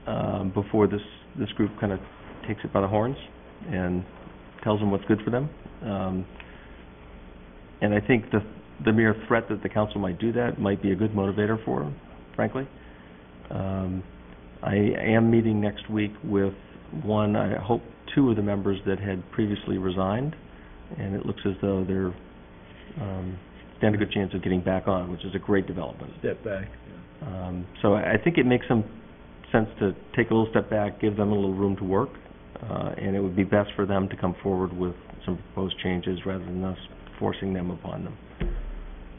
um, before this, this group kind of takes it by the horns and tells them what's good for them. Um, and I think the, the mere threat that the council might do that might be a good motivator for them, frankly. Um, I am meeting next week with one, I hope two of the members that had previously resigned, and it looks as though they're, um, stand a good chance of getting back on, which is a great development. Step back. Um, so I I think it makes some sense to take a little step back, give them a little room to work, uh, and it would be best for them to come forward with some proposed changes rather than us forcing them upon them.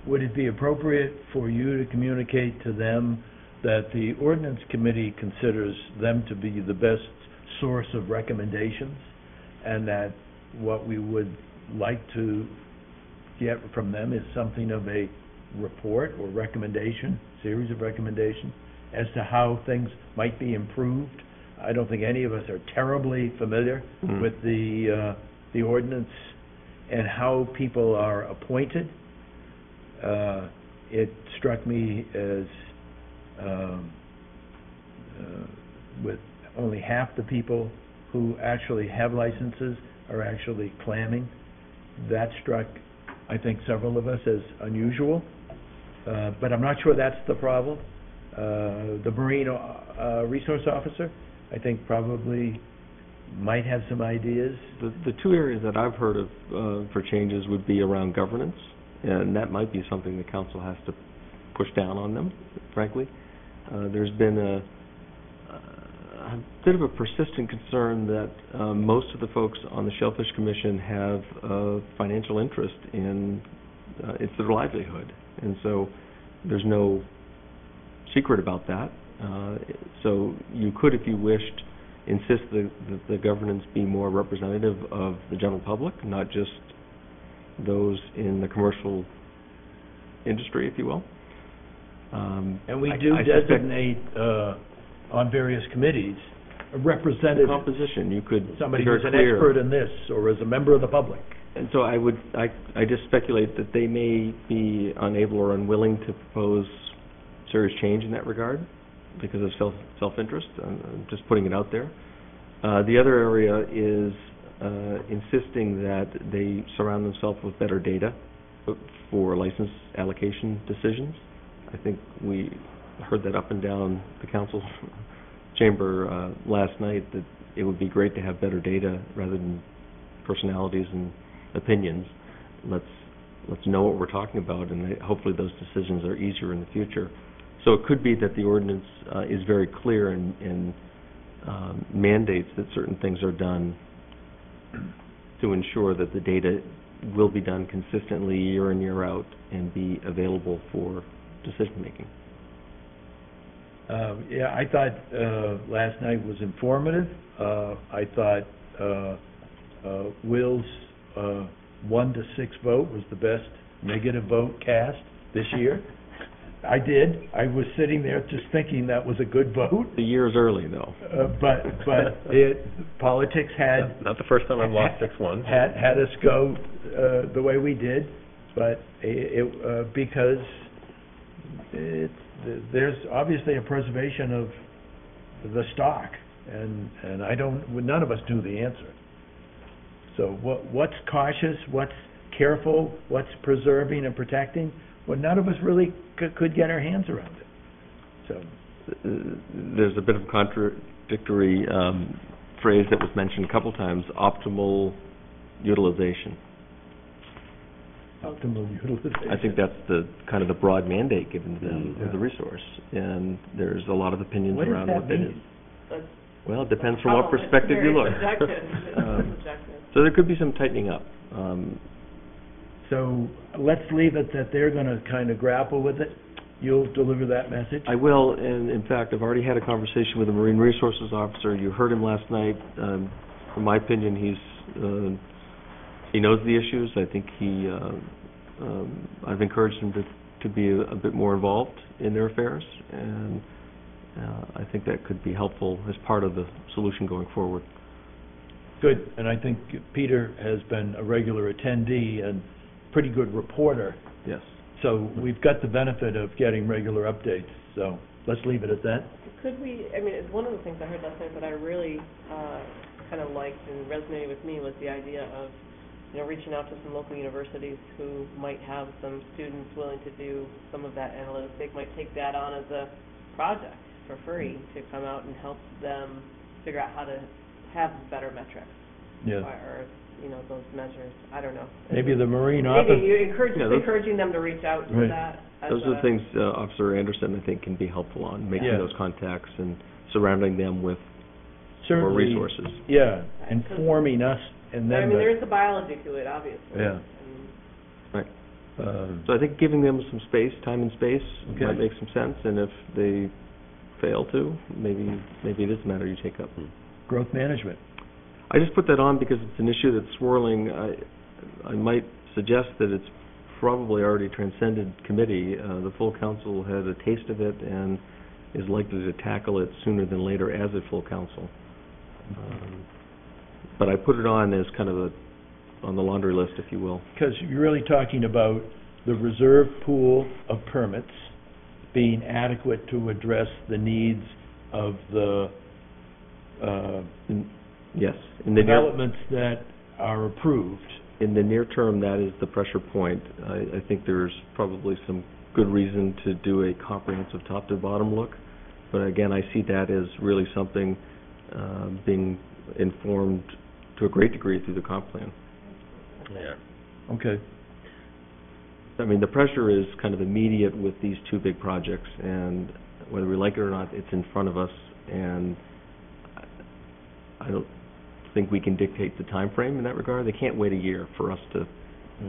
Would it be appropriate for you to communicate to them that the ordinance committee considers them to be the best source of recommendations, and that what we would like to get from them is something of a report or recommendation, series of recommendations, as to how things might be improved? I don't think any of us are terribly familiar Mm. with the, uh, the ordinance and how people are appointed. Uh, It struck me as, um, uh, with only half the people who actually have licenses are actually clamming. That struck, I think, several of us as unusual, Uh, but I'm not sure that's the problem. Uh, The Marine uh, Resource Officer, I think, probably might have some ideas. The, the two areas that I've heard of, uh, for changes would be around governance, and that might be something the council has to push down on them, frankly. Uh, there's been a, a bit of a persistent concern that, uh, most of the folks on the Shellfish Commission have a financial interest in, uh, it's their livelihood. And so, there's no secret about that. Uh, so you could, if you wished, insist that that the governance be more representative of the general public, not just those in the commercial industry, if you will. Um, And we I- do I suspect designate uh, on various committees a representative, composition, you could somebody very who's an clear. expert in this, or is a member of the public. And so I would, I, I just speculate that they may be unable or unwilling to propose serious change in that regard because of self, self-interest. I'm, I'm just putting it out there. Uh, the other area is, uh, insisting that they surround themselves with better data for license allocation decisions. I think we heard that up and down the council [LAUGHS] chamber, uh, last night, that it would be great to have better data rather than personalities and opinions. Let's, let's know what we're talking about, and hopefully those decisions are easier in the future. So it could be that the ordinance uh, is very clear and, and um, mandates that certain things are done to ensure that the data will be done consistently year in, year out, and be available for decision-making. Uh, Yeah, I thought uh, last night was informative. Uh, I thought uh, uh, Will's uh, one to six vote was the best negative vote cast this year. [LAUGHS] I did. I was sitting there just thinking that was a good vote, The year is early, though. Uh, but, but [LAUGHS] it, politics had Not the first time I've lost six one. had, had us go, uh, the way we did, but it, it, uh, because it's, there's obviously a preservation of the stock, and, and I don't, none of us knew the answer. So what, what's cautious, what's careful, what's preserving and protecting, well, none of us really could, could get our hands around it. So, uh, there's a bit of contradictory um, phrase that was mentioned a couple times, optimal utilization. Optimal utilization. I think that's the, kind of the broad mandate given to them Yeah. of the resource. And there's a lot of opinions What around what that is. mean? That's Well, it depends from what perspective you look. [LAUGHS] Um. So there could be some tightening up. Um, So let's leave it that they're gonna kind of grapple with it. You'll deliver that message? I will, and in fact, I've already had a conversation with the Marine Resources Officer. You heard him last night. Um, From my opinion, he's, uh, he knows the issues. I think he, uh, um, I've encouraged him to, to be a a bit more involved in their affairs, and uh, I think that could be helpful as part of the solution going forward. Good, and I think Peter has been a regular attendee and pretty good reporter, Yes. so we've got the benefit of getting regular updates, so let's leave it at that. Could we, I mean, it's one of the things I heard last night that I really, uh, kind of liked and resonated with me was the idea of, you know, reaching out to some local universities who might have some students willing to do some of that analytics. They might take that on as a project for free to come out and help them figure out how to have better metrics. Or, or, you know, those measures, I don't know. Maybe the Marine Maybe office, you encourage, Yeah, those- encouraging them to reach out to Right. that as Those are a- the things uh, Officer Anderson, I think, can be helpful on, making Yeah. those contacts and surrounding them with more certainly, resources. yeah, informing us and I then, mean, there the- is the biology to it, obviously. Yeah. And uh, So I think giving them some space, time and space, Okay. might make some sense, and if they fail to, maybe, maybe it is a matter you take up. growth management. I just put that on because it's an issue that's swirling. I, I might suggest that it's probably already transcended committee. Uh, the full council had a taste of it and is likely to tackle it sooner than later as a full council. Um, But I put it on as kind of a, on the laundry list, if you will. Because you're really talking about the reserve pool of permits being adequate to address the needs of the, uh, Yes. In the near, developments that are approved. in the near term, that is the pressure point. I, I think there's probably some good reason to do a comprehensive top to bottom look. But again, I see that as really something, uh, being informed to a great degree through the comp plan. Yeah. Okay. I mean, the pressure is kind of immediate with these two big projects, and whether we like it or not, it's in front of us, and I- I don't think we can dictate the time frame in that regard. They can't wait a year for us to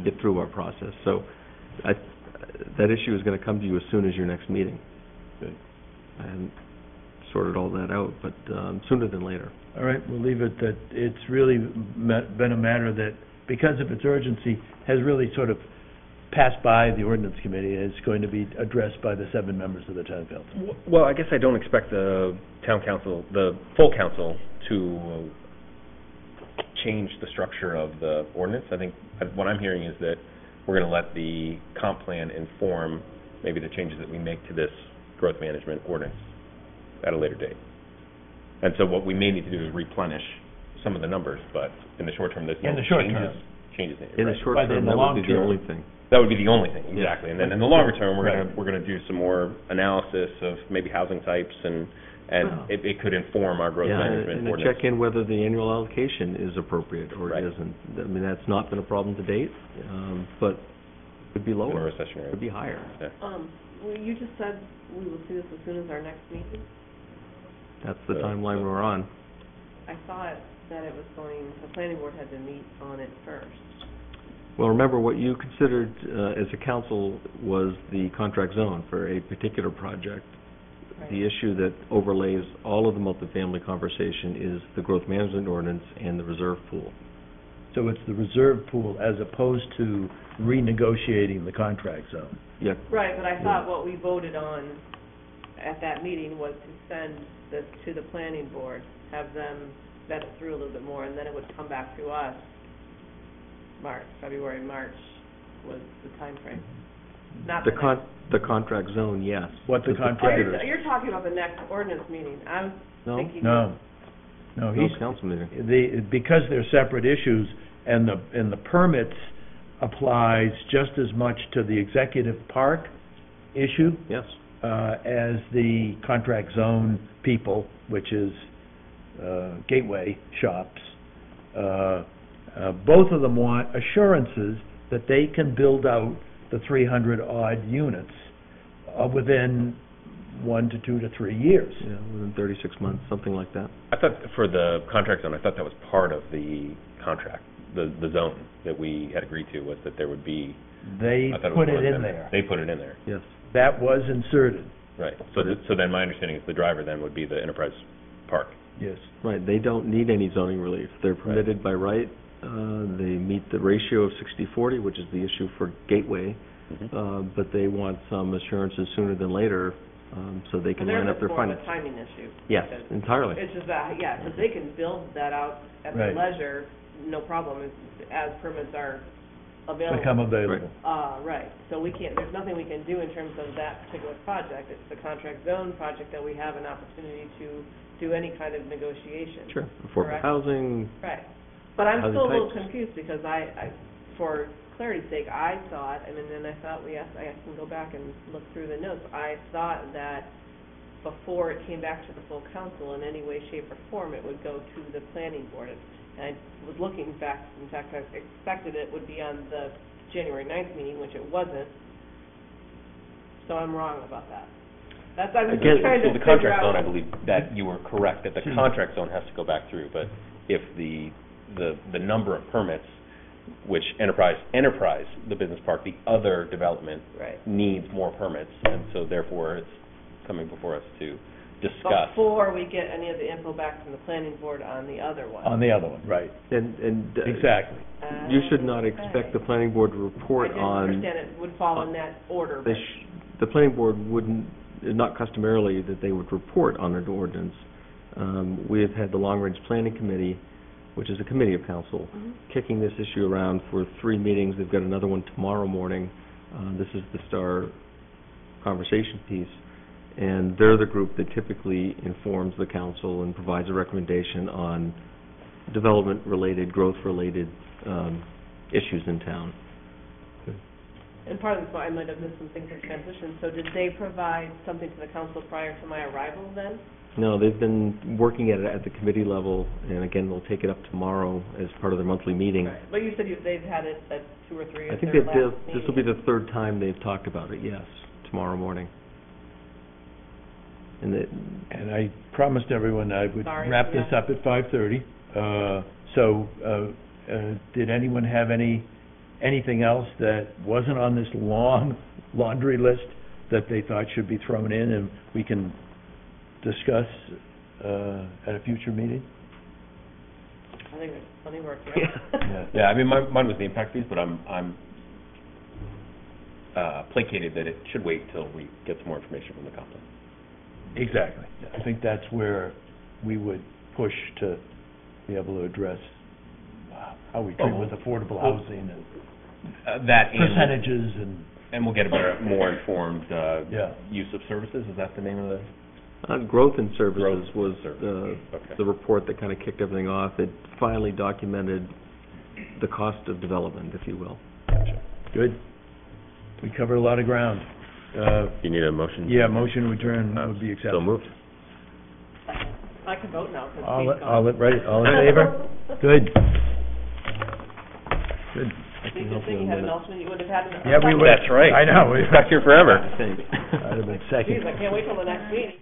get through our process. So I, that issue is going to come to you as soon as your next meeting. Good. I haven't sorted all that out, but um, sooner than later. All right, we'll leave it that it's really ma- been a matter that, because of its urgency, has really sort of passed by the ordinance committee, and it's going to be addressed by the seven members of the town council. Well, I guess I don't expect the town council, the full council, to uh, change the structure of the ordinance. I think, what I'm hearing is that we're going to let the comp plan inform maybe the changes that we make to this growth management ordinance at a later date. And so what we may need to do is replenish some of the numbers, but in the short term, there's no In the short term. Changes needed, In the right. short But in term, the that long would be the term- only thing. That would be the only thing, Yeah. exactly. And then in the longer term, we're Right. gonna, we're gonna do some more analysis of maybe housing types and, and Well. it, it could inform our growth Yeah, and- management and to ordinance. check in whether the annual allocation is appropriate or Right. it isn't. I mean, that's not been a problem to date, um, but it could be in a lower, recessionary. could be higher. Um, well, you just said we will see this as soon as our next meeting. That's the Uh, timeline we're on. I thought that it was going, the planning board had to meet on it first. Well, remember, what you considered uh, as a council was the contract zone for a particular project. The issue that overlays all of the multifamily conversation is the growth management ordinance and the reserve pool. So it's the reserve pool as opposed to renegotiating the contract zone. Yeah, Right, but I thought what we voted on at that meeting was to send this to the planning board, have them vet it through a little bit more, and then it would come back to us. March, February, March was the timeframe. Not the the con, the contract zone, yes. What the The Oh, contract- you're, you're talking about the next ordinance meeting. I was No, thinking. No, no, no he's, council meeting. the, because they're separate issues, and the, and the permits applies just as much to the executive park issue Yes. uh, as the contract zone people, which is gateway shops, uh, uh, both of them want assurances that they can build out the three hundred odd units uh, within one to two to three years. Yeah, within thirty-six months, something like that. I thought for the contract zone, I thought that was part of the contract, the, the zone that we had agreed to was that there would be, They I thought it was put one it of in them. there. They put it in there, Yes. That was inserted, right. So, th- so then my understanding is the driver then would be the enterprise park. Yes. Right, they don't need any zoning relief. They're permitted by right. Uh, they meet the ratio of sixty-forty, which is the issue for Gateway. Mhm. Uh, but they want some assurances sooner than later, um, so they can line up their And there's finance. a more of a timing issue. Yes, because entirely. It's just that, yeah, because they can build that out at their Right. leisure, no problem, as- as permits are available. Become available. Uh, right, so we can't, there's nothing we can do in terms of that particular project. It's the contract zone project that we have an opportunity to do any kind of negotiation. Sure, affordable Correct. housing, Right, but I'm Housing still a little types. confused because I, I, for clarity's sake, I thought, and then I thought we asked, I can go back and look through the notes. I thought that before it came back to the full council in any way, shape, or form, it would go to the planning board. And I was looking back, in fact, I expected it would be on the January ninth meeting, which it wasn't. So I'm wrong about that. That's, I'm just Again, trying to So the figure contract zone, I out. believe that you were correct, that the Hmm. contract zone has to go back through, but if the, the, the number of permits, which Enterprise, Enterprise, the business park, the other development Right. needs more permits, and so therefore it's coming before us to discuss. Before we get any of the info back from the planning board on the other one. On the other one, right, and, and. uh, exactly. You should not expect the planning board to report I on. didn't understand it would fall in that order, They sh- the planning board wouldn't, not customarily that they would report on an ordinance. Um, we have had the long-range planning committee, which is a committee of council, Mhm. kicking this issue around for three meetings. They've got another one tomorrow morning. Uh, this is the star conversation piece. And they're the group that typically informs the council and provides a recommendation on development-related, growth-related, um, issues in town. And part of this, I might have missed some things in transition, so did they provide something to the council prior to my arrival then? No, they've been working at it at the committee level, and again, they'll take it up tomorrow as part of their monthly meeting. Right. But you said you, they've had it at two or three I of think their that last this, this will be meetings. the third time they've talked about it, yes, tomorrow morning. And it, And I promised everyone I would Sorry, wrap this yeah. up at five-thirty. Uh, so, uh, uh, did anyone have any, anything else that wasn't on this long laundry list that they thought should be thrown in and we can discuss, uh, at a future meeting? I think there's plenty of work here. Yeah. Yeah, I mean, mine, mine was the impact fees, but I'm, I'm, uh, placated that it should wait till we get some more information from the council. Exactly. I think that's where we would push to be able to address uh, how we treat with affordable housing and Uh, that and, percentages and, and we'll get a better, more informed, uh, yeah. use of services, is that the name of the? uh, growth in services Growth was, services, uh, okay. the report that kind of kicked everything off. It finally documented the cost of development, if you will. Good. We covered a lot of ground. Uh, You need a motion? yeah, motion to adjourn would be accepted. So moved. I can vote now, because All, Steve's all, gone. right, all in favor? [LAUGHS] Good. Good. I You can just help think you you in had a an minute. alternate, you would have had an. Yeah, we would. That's right. I know. we- Stuck here forever. I think. [LAUGHS] I'd have been Geez, second. I can't wait till the next meeting.